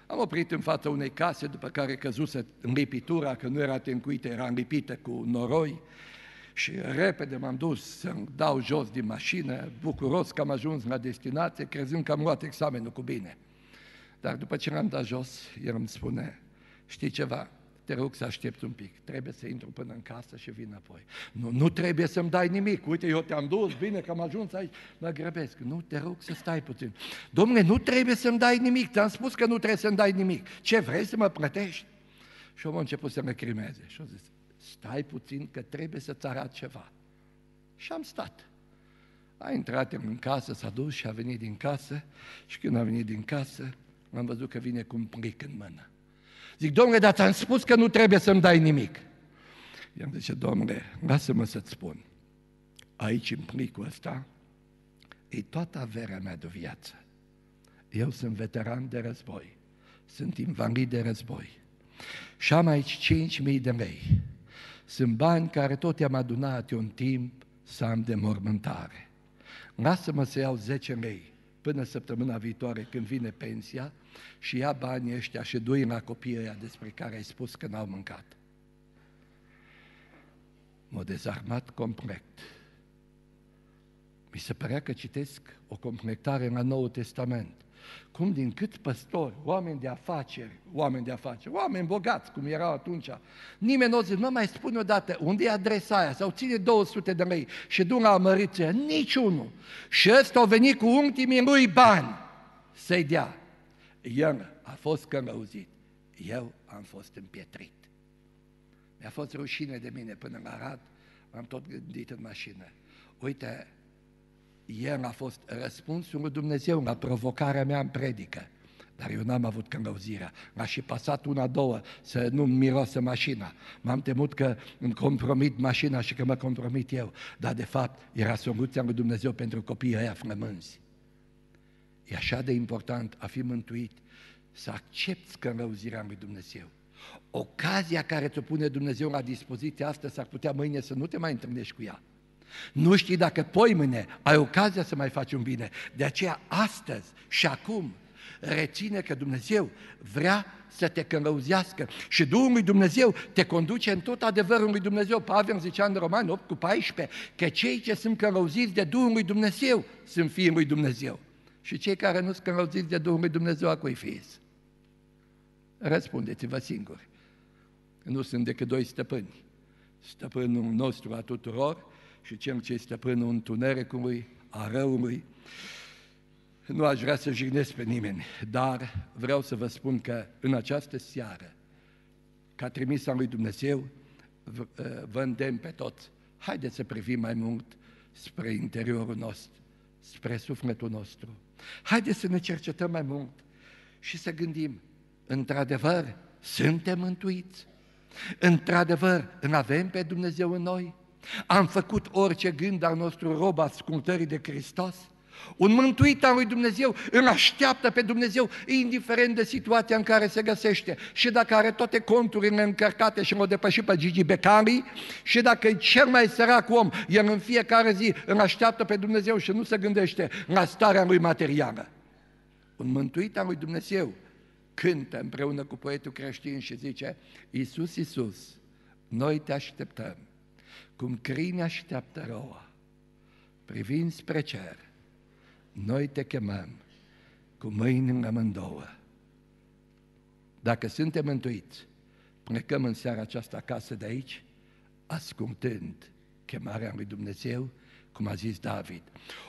Am oprit în fața unei case, după care căzuse înlipitura, că nu era tencuită, era înlipită cu noroi și repede m-am dus să-mi dau jos din mașină, bucuros că am ajuns la destinație, crezând că am luat examenul cu bine. Dar după ce l-am dat jos, el îmi spune, știi ceva, te rog să aștepți un pic, trebuie să intru până în casă și vin apoi. Nu, nu trebuie să-mi dai nimic, uite, eu te-am dus, bine că am ajuns aici, mă grăbesc. Nu, te rog să stai puțin. Domnule, nu trebuie să-mi dai nimic, ți-am spus că nu trebuie să-mi dai nimic. Ce vrei să mă plătești? Și omul a început să mă crimeze și a zis, stai puțin că trebuie să-ți arăt ceva. Și am stat. A intrat în casă, s-a dus și a venit din casă și când a venit din casă, am văzut că vine cu un plic în mână. Zic, domnule, dar ți-am spus că nu trebuie să-mi dai nimic. I-am zis, domnule, lasă-mă să-ți spun. Aici, în plicul ăsta, e toată averea mea de viață. Eu sunt veteran de război, sunt invalid de război și am aici 5.000 de lei. Sunt bani care tot i-am adunat eu în timp să am de mormântare. Lasă-mă să iau 10 lei până săptămâna viitoare când vine pensia și ia banii ăștia și dui la copiii ăia despre care ai spus că n-au mâncat. M-a dezarmat complet. Mi se părea că citesc o completare la Noul Testament cum din cât păstori, oameni de afaceri, oameni de afaceri, oameni bogați, cum erau atunci, nimeni nu zice, nu mai spune odată, unde e adresa aia, sau ține 200 de lei și du la măriție, niciunul. Și ăsta a venit cu ultimii lui bani să-i dea. El a fost călăuzit, eu am fost împietrit. Mi-a fost rușine de mine până la Arad, am tot gândit în mașină. Uite, el a fost răspunsul lui Dumnezeu la provocarea mea în predică. Dar eu n-am avut călăuzirea. M-a și pasat una, două, să nu mirosă mașina. M-am temut că îmi compromit mașina și că mă compromit eu. Dar de fapt era soluția lui Dumnezeu pentru copiii ăia flămânzi. E așa de important a fi mântuit, să accepti călăuzirea lui Dumnezeu. Ocazia care ți-o pune Dumnezeu la dispoziție astăzi s-ar putea mâine să nu te mai întâlnești cu ea. Nu știi dacă poi mâine ai ocazia să mai faci un bine. De aceea astăzi și acum reține că Dumnezeu vrea să te călăuzească și Duhul lui Dumnezeu te conduce în tot adevărul lui Dumnezeu. Pavel zicea în Romani 8 cu 14 că cei ce sunt călăuziți de Duhul lui Dumnezeu sunt fiii lui Dumnezeu. Și cei care nu sunt călăuziți de Duhul lui Dumnezeu, a cui fiți? Răspundeți-vă singuri. Nu sunt decât doi stăpâni. Stăpânul nostru a tuturor și cel ce este stăpânul întunericului, a răului. Nu aș vrea să jignesc pe nimeni, dar vreau să vă spun că în această seară, ca trimis al lui Dumnezeu, vă îndemn pe toți, haideți să privim mai mult spre interiorul nostru, spre sufletul nostru. Haideți să ne cercetăm mai mult și să gândim, într-adevăr, suntem mântuiți? Într-adevăr, îl avem pe Dumnezeu în noi? Am făcut orice gând al nostru rob ascultării de Hristos? Un mântuit al lui Dumnezeu îl așteaptă pe Dumnezeu, indiferent de situația în care se găsește. Și dacă are toate conturile încărcate și l-o depășit pe Gigi Becari, și dacă e cel mai sărac om, el în fiecare zi îl așteaptă pe Dumnezeu și nu se gândește la starea lui materială. Un mântuit al lui Dumnezeu cântă împreună cu poetul creștin și zice, Iisus, Iisus, noi te așteptăm, cum câine așteaptă roa, privind spre cer, noi te chemăm cu mâini în amândouă. Dacă suntem mântuiți, plecăm în seara aceasta acasă de aici, ascultând chemarea lui Dumnezeu, cum a zis David.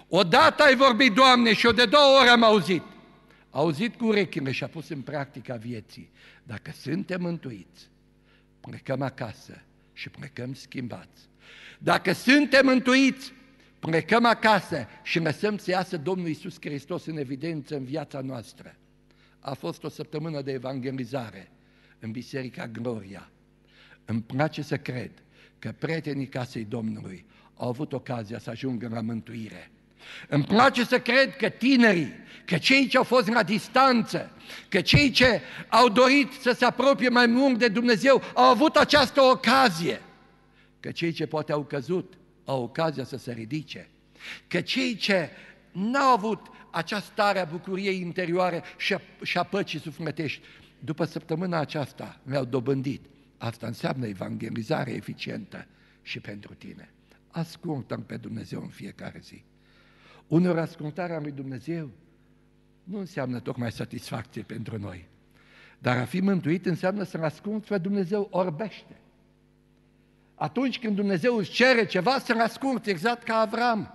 Odată ai vorbit, Doamne, și o de două ori am auzit. A auzit cu urechile și a pus în practica vieții. Dacă suntem mântuiți, plecăm acasă și plecăm schimbați. Dacă suntem mântuiți, plecăm acasă și lăsăm să iasă Domnul Iisus Hristos în evidență în viața noastră. A fost o săptămână de evangelizare în Biserica Gloria. Îmi place să cred că prietenii casei Domnului au avut ocazia să ajungă la mântuire. Îmi place să cred că tinerii, că cei ce au fost la distanță, că cei ce au dorit să se apropie mai mult de Dumnezeu au avut această ocazie, că cei ce poate au căzut au ocazia să se ridice, că cei ce n-au avut această stare a bucuriei interioare și a, și a păcii sufletești, după săptămâna aceasta mi-au dobândit. Asta înseamnă evangelizare eficientă și pentru tine. Ascultă-L pe Dumnezeu în fiecare zi. Uneori ascultarea lui Dumnezeu nu înseamnă tocmai satisfacție pentru noi, dar a fi mântuit înseamnă să-L asculți pe Dumnezeu orbește. Atunci când Dumnezeu îți cere ceva, să-L asculți, exact ca Avram.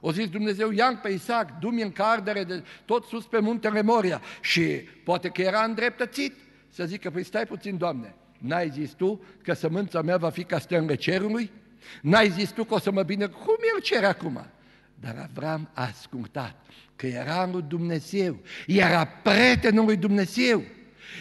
O zis Dumnezeu, ia pe Isaac, du-mi în cardere de tot sus pe muntele Moria. Și poate că era îndreptățit să zică, păi stai puțin, Doamne, n-ai zis Tu că sămânța mea va fi ca stările cerului? N-ai zis Tu că o să mă bine? Cum el cere acum? Dar Avram a ascultat că era lui Dumnezeu, era prietenul lui Dumnezeu.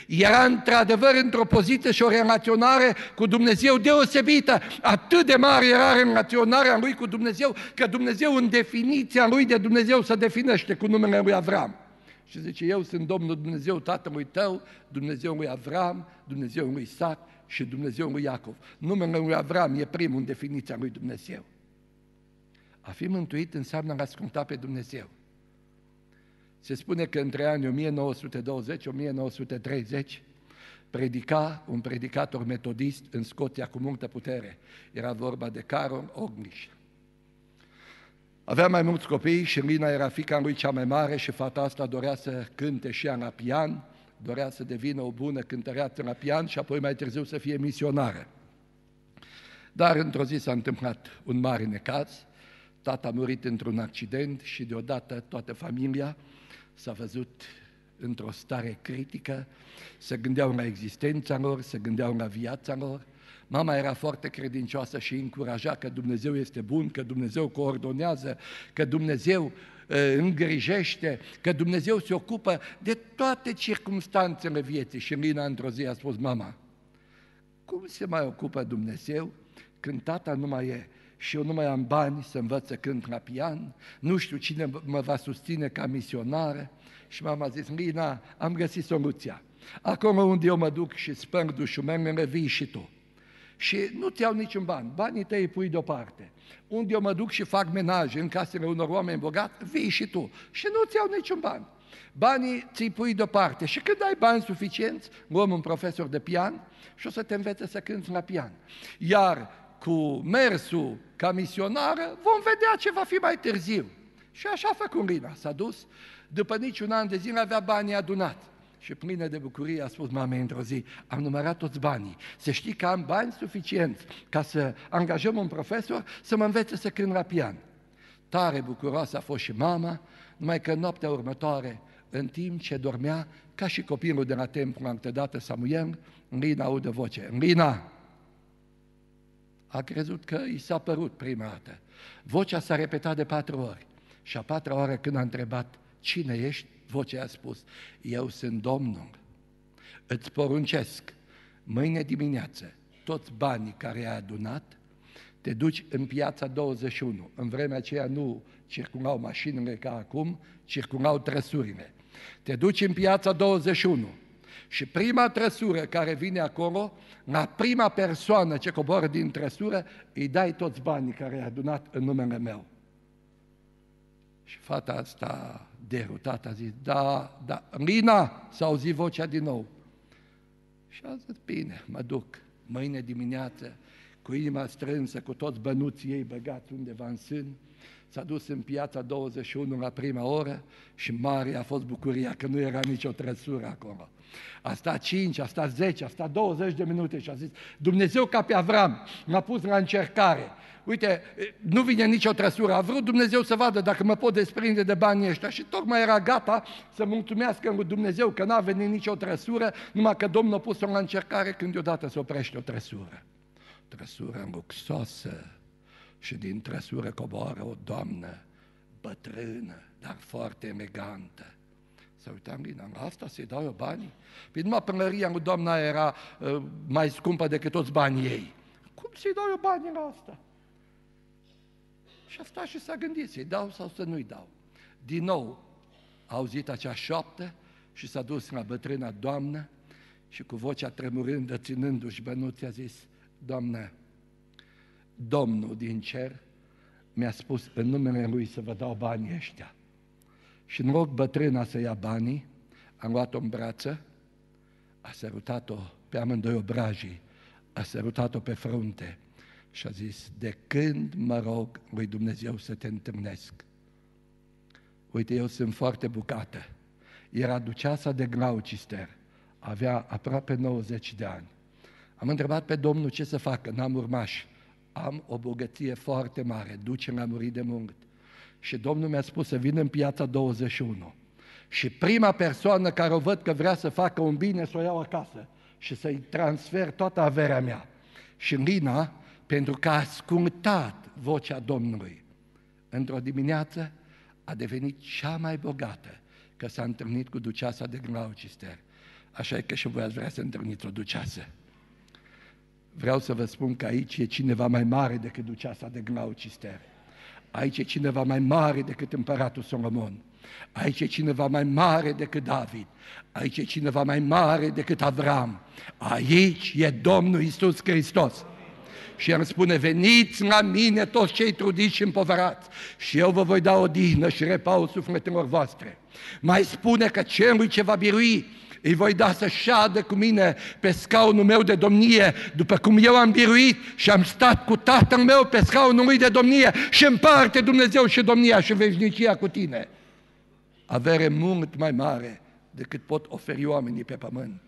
Era într-adevăr într-o poziție și o relaționare cu Dumnezeu deosebită. Atât de mare era relaționarea lui cu Dumnezeu, că Dumnezeu în definiția lui de Dumnezeu se definește cu numele lui Avram. Și zice, eu sunt Domnul Dumnezeu tatălui tău, Dumnezeu lui Avram, Dumnezeu lui Isaac și Dumnezeu lui Iacov. Numele lui Avram e primul în definiția lui Dumnezeu. A fi mântuit înseamnă a asculta pe Dumnezeu. Se spune că între anii 1920-1930 predica un predicator metodist în Scoția cu multă putere. Era vorba de Carol Ognish. Avea mai mulți copii și Lina era fica lui cea mai mare și fata asta dorea să cânte și ea la pian, dorea să devină o bună cântăreață la pian și apoi mai târziu să fie misionară. Dar într-o zi s-a întâmplat un mare necaz, Tata a murit într-un accident și deodată toată familia s-a văzut într-o stare critică, se gândeau la existența lor, se gândeau la viața lor. Mama era foarte credincioasă și încuraja că Dumnezeu este bun, că Dumnezeu coordonează, că Dumnezeu uh, îngrijește, că Dumnezeu se ocupă de toate circumstanțele vieții. Și Lina într-o zi a spus, mama, cum se mai ocupă Dumnezeu când tata nu mai e și eu nu mai am bani să învăț să cânt la pian, nu știu cine mă va susține ca misionară. Și mama a zis, Lina, am găsit soluția. Acolo unde eu mă duc și spăr dușumenele, vii și tu. Și nu-ți iau niciun ban, banii tăi îi pui deoparte. Unde eu mă duc și fac menaj în casele unor oameni bogați, vii și tu. Și nu-ți iau niciun ban. Banii ți-i pui deoparte și când ai bani suficienți, luăm un profesor de pian și o să te învețe să cânți la pian. Iar cu mersul ca misionară, vom vedea ce va fi mai târziu. Și așa a făcut Rina, s-a dus, după niciun an de zile avea banii adunat. Și plină de bucurie a spus mamei într-o zi, am numărat toți banii, să știi că am bani suficienți ca să angajăm un profesor să mă învețe să cânt la pian. Tare bucuroasă a fost și mama, numai că noaptea următoare, în timp ce dormea, ca și copilul de la templu, altădată Samuel, Rina aude voce, Rina, a crezut că i s-a părut prima dată. Vocea s-a repetat de patru ori. Și a patra oară când a întrebat, cine ești? Vocea a spus, eu sunt Domnul. Îți poruncesc, mâine dimineață, toți banii care ai adunat, te duci în piața 21. În vremea aceea nu circulau mașinile ca acum, circulau trăsurile. Te duci în piața 21 și prima trăsură care vine acolo, la prima persoană ce coboară din trăsură, îi dai toți banii care ai adunat în numele meu. Și fata asta, derutată, a zis, da, da, Rina, s-a auzit vocea din nou. Și a zis, bine, mă duc, mâine dimineață, cu inima strânsă, cu toți bănuții ei băgați undeva în sân, s-a dus în piața 21 la prima oră și mare a fost bucuria că nu era nicio trăsură acolo. A stat 5, a stat 10, a stat 20 de minute și a zis, Dumnezeu ca pe Avram m-a pus la încercare. Uite, nu vine nicio trăsură, a vrut Dumnezeu să vadă dacă mă pot desprinde de banii ăștia și tocmai era gata să mulțumească lui Dumnezeu că n-a venit nicio trăsură, numai că Domnul a pus-o la încercare când deodată se oprește o trăsură. Trăsură luxoasă și din trăsură coboară o doamnă bătrână, dar foarte elegantă să uitam din la asta să-i dau eu banii? Păi numai pânăria cu doamna era uh, mai scumpă decât toți banii ei. Cum să-i dau eu banii la asta? Și a stat și s-a gândit, să-i dau sau să nu-i dau. Din nou a auzit acea șoaptă și s-a dus la bătrâna doamnă și cu vocea tremurândă, ținându-și bănuții, a zis, Doamnă, Domnul din cer mi-a spus în numele Lui să vă dau banii ăștia. Și în loc bătrâna să ia banii, am luat-o în brață, a sărutat-o pe amândoi obrajii, a sărutat-o pe frunte și a zis, de când mă rog lui Dumnezeu să te întâlnesc? Uite, eu sunt foarte bucată. Era duceasa de Glaucister, avea aproape 90 de ani. Am întrebat pe Domnul ce să facă, n-am urmași. Am o bogăție foarte mare, duce mi-a murit de mult. Și Domnul mi-a spus să vin în piața 21. Și prima persoană care o văd că vrea să facă un bine, să o iau acasă și să-i transfer toată averea mea. Și Lina, pentru că a ascultat vocea Domnului, într-o dimineață a devenit cea mai bogată, că s-a întâlnit cu duceasa de Glaucister. Așa e că și voi ați vrea să întâlniți o duceasă. Vreau să vă spun că aici e cineva mai mare decât duceasa de Glaucister. Aici e cineva mai mare decât împăratul Solomon. Aici e cineva mai mare decât David. Aici e cineva mai mare decât Avram. Aici e Domnul Isus Hristos. Și el spune, veniți la mine toți cei trudiți și împovărați și eu vă voi da o dihnă și repaus sufletelor voastre. Mai spune că celui ce va birui îi voi da să șadă cu mine pe scaunul meu de domnie, după cum eu am biruit și am stat cu tatăl meu pe scaunul lui de domnie și împarte Dumnezeu și domnia și veșnicia cu tine. Avere mult mai mare decât pot oferi oamenii pe pământ.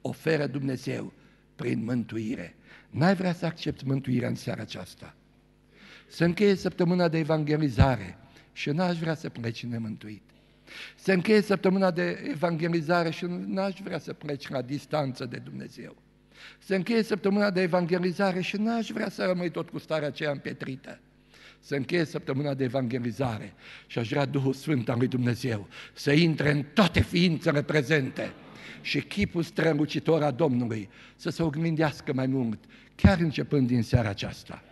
Oferă Dumnezeu prin mântuire. N-ai vrea să accepti mântuirea în seara aceasta. Să încheie săptămâna de evangelizare și n-aș vrea să pleci nemântuit. Se încheie săptămâna de evangelizare și n-aș vrea să pleci la distanță de Dumnezeu. Se încheie săptămâna de evangelizare și n-aș vrea să rămâi tot cu starea aceea împietrită. Se încheie săptămâna de evangelizare și aș vrea Duhul Sfânt al lui Dumnezeu să intre în toate ființele prezente și chipul strălucitor a Domnului să se oglindească mai mult, chiar începând din seara aceasta.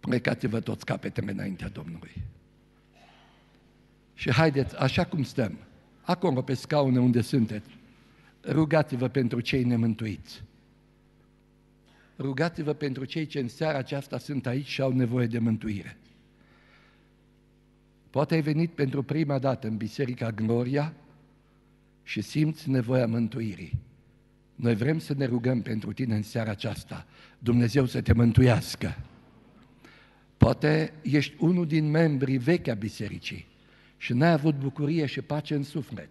Plecați-vă toți capetele înaintea Domnului. Și haideți, așa cum stăm, acolo pe scaune unde sunteți, rugați-vă pentru cei nemântuiți. Rugați-vă pentru cei ce în seara aceasta sunt aici și au nevoie de mântuire. Poate ai venit pentru prima dată în Biserica Gloria și simți nevoia mântuirii. Noi vrem să ne rugăm pentru tine în seara aceasta. Dumnezeu să te mântuiască. Poate ești unul din membrii vechi a bisericii și n-ai avut bucurie și pace în suflet.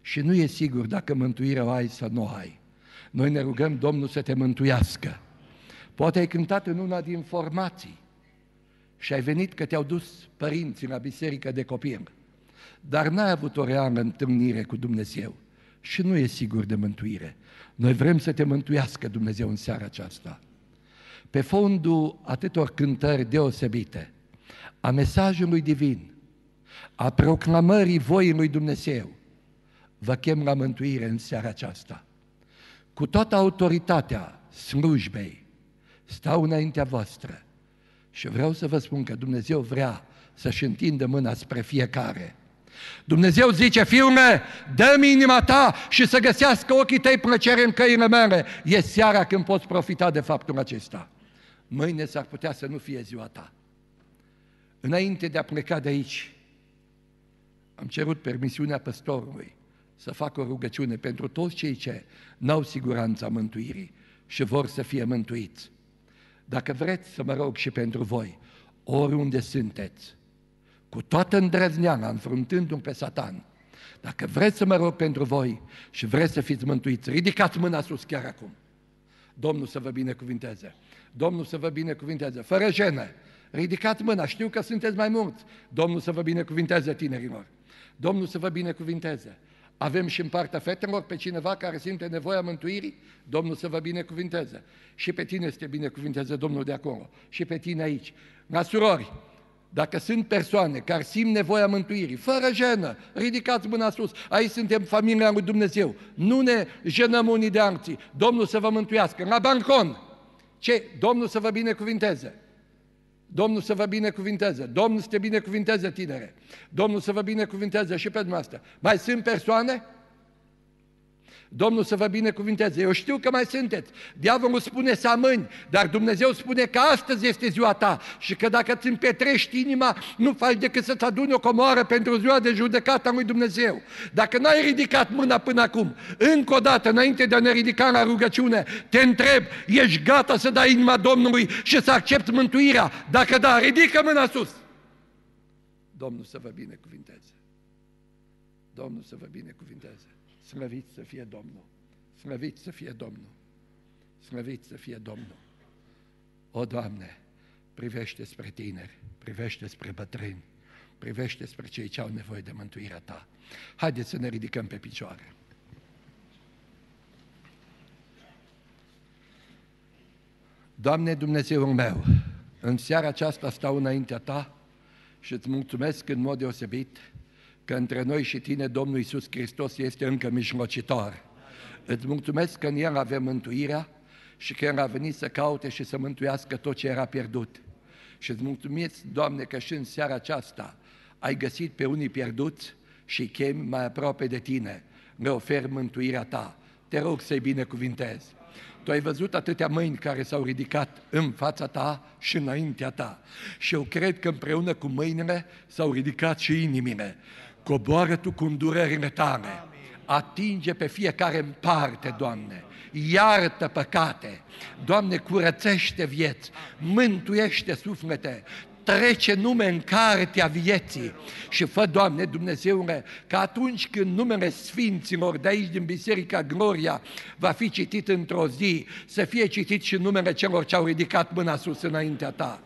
Și nu e sigur dacă mântuirea o ai sau nu o ai. Noi ne rugăm Domnul să te mântuiască. Poate ai cântat în una din formații și ai venit că te-au dus părinții la biserică de copii, dar n-ai avut o reală întâlnire cu Dumnezeu și nu e sigur de mântuire. Noi vrem să te mântuiască Dumnezeu în seara aceasta. Pe fondul atâtor cântări deosebite, a mesajului divin, a proclamării voii lui Dumnezeu, vă chem la mântuire în seara aceasta. Cu toată autoritatea slujbei, stau înaintea voastră și vreau să vă spun că Dumnezeu vrea să-și întindă mâna spre fiecare. Dumnezeu zice, fiul meu, dă-mi inima ta și să găsească ochii tăi plăcere în căile mele. E seara când poți profita de faptul acesta. Mâine s-ar putea să nu fie ziua ta. Înainte de a pleca de aici, am cerut permisiunea păstorului să facă o rugăciune pentru toți cei ce n-au siguranța mântuirii și vor să fie mântuiți. Dacă vreți să mă rog și pentru voi, oriunde sunteți, cu toată îndrăzneala, înfruntându-mi pe Satan, dacă vreți să mă rog pentru voi și vreți să fiți mântuiți, ridicați mâna sus chiar acum. Domnul să vă binecuvinteze. Domnul să vă binecuvinteze. Fără jenă. Ridicați mâna. Știu că sunteți mai mulți. Domnul să vă binecuvinteze, tinerilor. Domnul să vă binecuvinteze. Avem și în partea fetelor pe cineva care simte nevoia mântuirii, Domnul să vă binecuvinteze. Și pe tine să te binecuvinteze Domnul de acolo. Și pe tine aici. La surori, dacă sunt persoane care simt nevoia mântuirii, fără jenă, ridicați mâna sus, aici suntem familia lui Dumnezeu, nu ne jenăm unii de alții, Domnul să vă mântuiască, la balcon, ce? Domnul să vă binecuvinteze. Domnul să vă binecuvinteze. Domnul să te binecuvinteze, tinere. Domnul să vă binecuvinteze și pe dumneavoastră. Mai sunt persoane? Domnul să vă binecuvinteze. Eu știu că mai sunteți. Diavolul spune să amâni, dar Dumnezeu spune că astăzi este ziua ta și că dacă îți împetrești inima, nu faci decât să-ți aduni o comoară pentru ziua de judecată a lui Dumnezeu. Dacă n-ai ridicat mâna până acum, încă o dată, înainte de a ne ridica la rugăciune, te întreb, ești gata să dai inima Domnului și să accepti mântuirea? Dacă da, ridică mâna sus. Domnul să vă binecuvinteze. Domnul să vă binecuvinteze. Slăvit să fie Domnul! Slăvit să fie Domnul! Slăvit să fie Domnul! O, Doamne, privește spre tineri, privește spre bătrâni, privește spre cei ce au nevoie de mântuirea Ta. Haideți să ne ridicăm pe picioare. Doamne Dumnezeul meu, în seara aceasta stau înaintea Ta și îți mulțumesc în mod deosebit că între noi și tine Domnul Iisus Hristos este încă mijlocitor. Îți mulțumesc că în El avem mântuirea și că El a venit să caute și să mântuiască tot ce era pierdut. Și îți mulțumesc, Doamne, că și în seara aceasta ai găsit pe unii pierduți și îi chemi mai aproape de Tine. Le ofer mântuirea Ta. Te rog să-i binecuvintezi. Tu ai văzut atâtea mâini care s-au ridicat în fața ta și înaintea ta. Și eu cred că împreună cu mâinile s-au ridicat și inimile. Coboară Tu cu îndurerile Tale, atinge pe fiecare în parte, Doamne, iartă păcate, Doamne, curățește vieți, mântuiește suflete, trece nume în cartea vieții. Și fă, Doamne Dumnezeule, că atunci când numele Sfinților de aici din Biserica Gloria va fi citit într-o zi, să fie citit și numele celor ce au ridicat mâna sus înaintea Ta.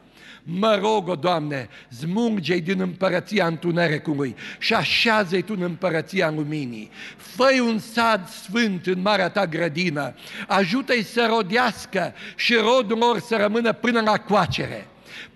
Mă rog, o Doamne, zmunge din împărăția întunericului și așează-i Tu în împărăția luminii. fă un sad sfânt în marea Ta grădină, ajută-i să rodească și rodul lor să rămână până la coacere.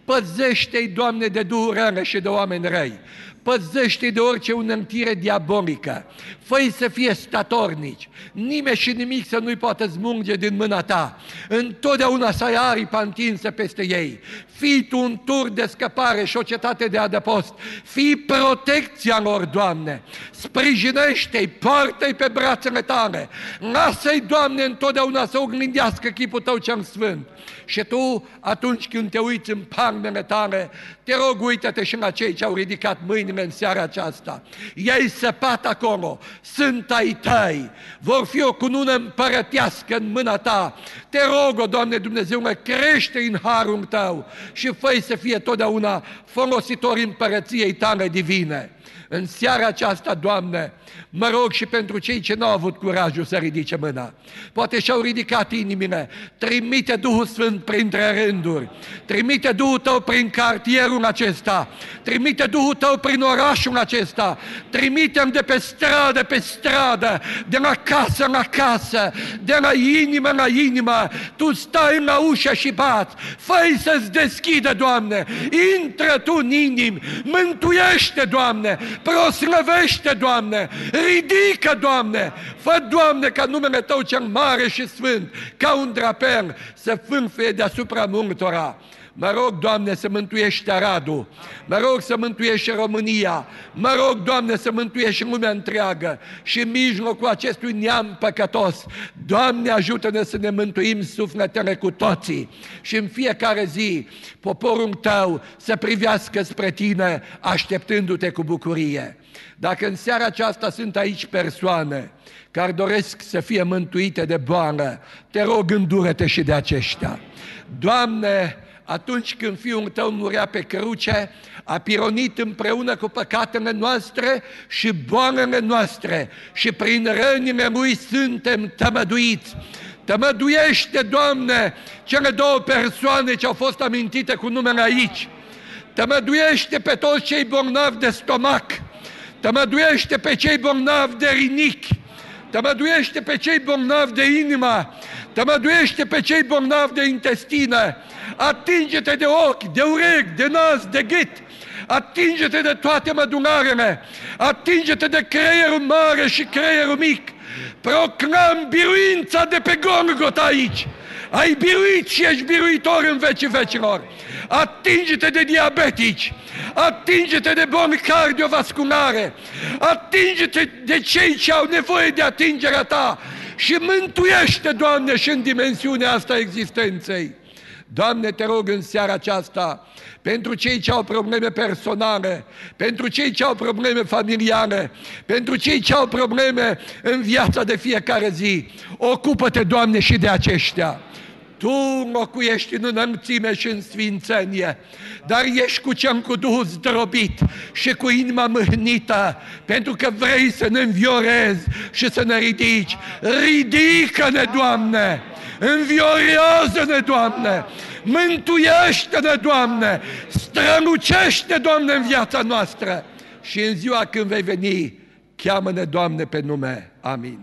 Păzește-i, Doamne, de duhuri și de oameni răi păzește de orice unămtire diabolică, fă să fie statornici, nimeni și nimic să nu-i poată zmunge din mâna ta, întotdeauna să ai aripa întinsă peste ei, fii tu un tur de scăpare și o cetate de adăpost, fii protecția lor, Doamne, sprijinește-i, poartă-i pe brațele tale, lasă-i, Doamne, întotdeauna să oglindească chipul tău cel sfânt. Și tu, atunci când te uiți în palmele tale, te rog, uită-te și la cei ce au ridicat mâinile în seara aceasta. Ei săpat acolo, sunt ai tăi, vor fi o cunună împărătească în mâna ta. Te rog, o Doamne Dumnezeu, crește în harul tău și fă să fie totdeauna folositori împărăției tale divine. În seara aceasta, Doamne, mă rog și pentru cei ce nu au avut curajul să ridice mâna. Poate și-au ridicat inimile. Trimite Duhul Sfânt printre rânduri. Trimite Duhul Tău prin cartierul acesta. Trimite Duhul Tău prin orașul acesta. Trimite-mi de pe stradă pe stradă, de la casă la casă, de la inimă la inimă. Tu stai la ușă și bați. Făi să-ți deschidă, Doamne. Intră Tu în inim. Mântuiește, Doamne proslăvește, Doamne, ridică, Doamne, fă, Doamne, ca numele Tău cel mare și sfânt, ca un drapel, să fânfie deasupra multora. Mă rog, Doamne, să mântuiești Aradul. Mă rog să mântuiești România. Mă rog, Doamne, să mântuiești lumea întreagă și în mijlocul acestui neam păcătos. Doamne, ajută-ne să ne mântuim sufletele cu toții și în fiecare zi poporul Tău să privească spre Tine, așteptându-te cu bucurie. Dacă în seara aceasta sunt aici persoane care doresc să fie mântuite de boală, te rog, îndură-te și de aceștia. Doamne, atunci când Fiul Tău murea pe cruce, a pironit împreună cu păcatele noastre și boalele noastre și prin rănile Lui suntem tămăduiți. Tămăduiește, Doamne, cele două persoane ce au fost amintite cu numele aici. Tămăduiește pe toți cei bolnavi de stomac. Tămăduiește pe cei bolnavi de rinichi. Tămăduiește pe cei bolnavi de inimă. Tămăduiește pe cei bolnavi de intestină atinge-te de ochi, de urechi, de nas, de gât, atinge-te de toate mădunarele, atinge-te de creierul mare și creierul mic, proclam biruința de pe Golgota aici, ai biruit și ești biruitor în vecii vecilor, atinge-te de diabetici, atinge-te de boli cardiovasculare, atinge-te de cei ce au nevoie de atingerea ta. Și mântuiește, Doamne, și în dimensiunea asta existenței. Doamne, te rog în seara aceasta, pentru cei ce au probleme personale, pentru cei ce au probleme familiale, pentru cei ce au probleme în viața de fiecare zi, ocupă-te, Doamne, și de aceștia. Tu locuiești în înălțime și în sfințenie, dar ești cu cel cu Duhul zdrobit și cu inima mâhnită, pentru că vrei să ne înviorezi și să ne ridici. Ridică-ne, Doamne! Înviorează-ne, Doamne! Mântuiește-ne, Doamne! Strălucește, Doamne, în viața noastră! Și în ziua când vei veni, cheamă-ne, Doamne, pe nume. Amin.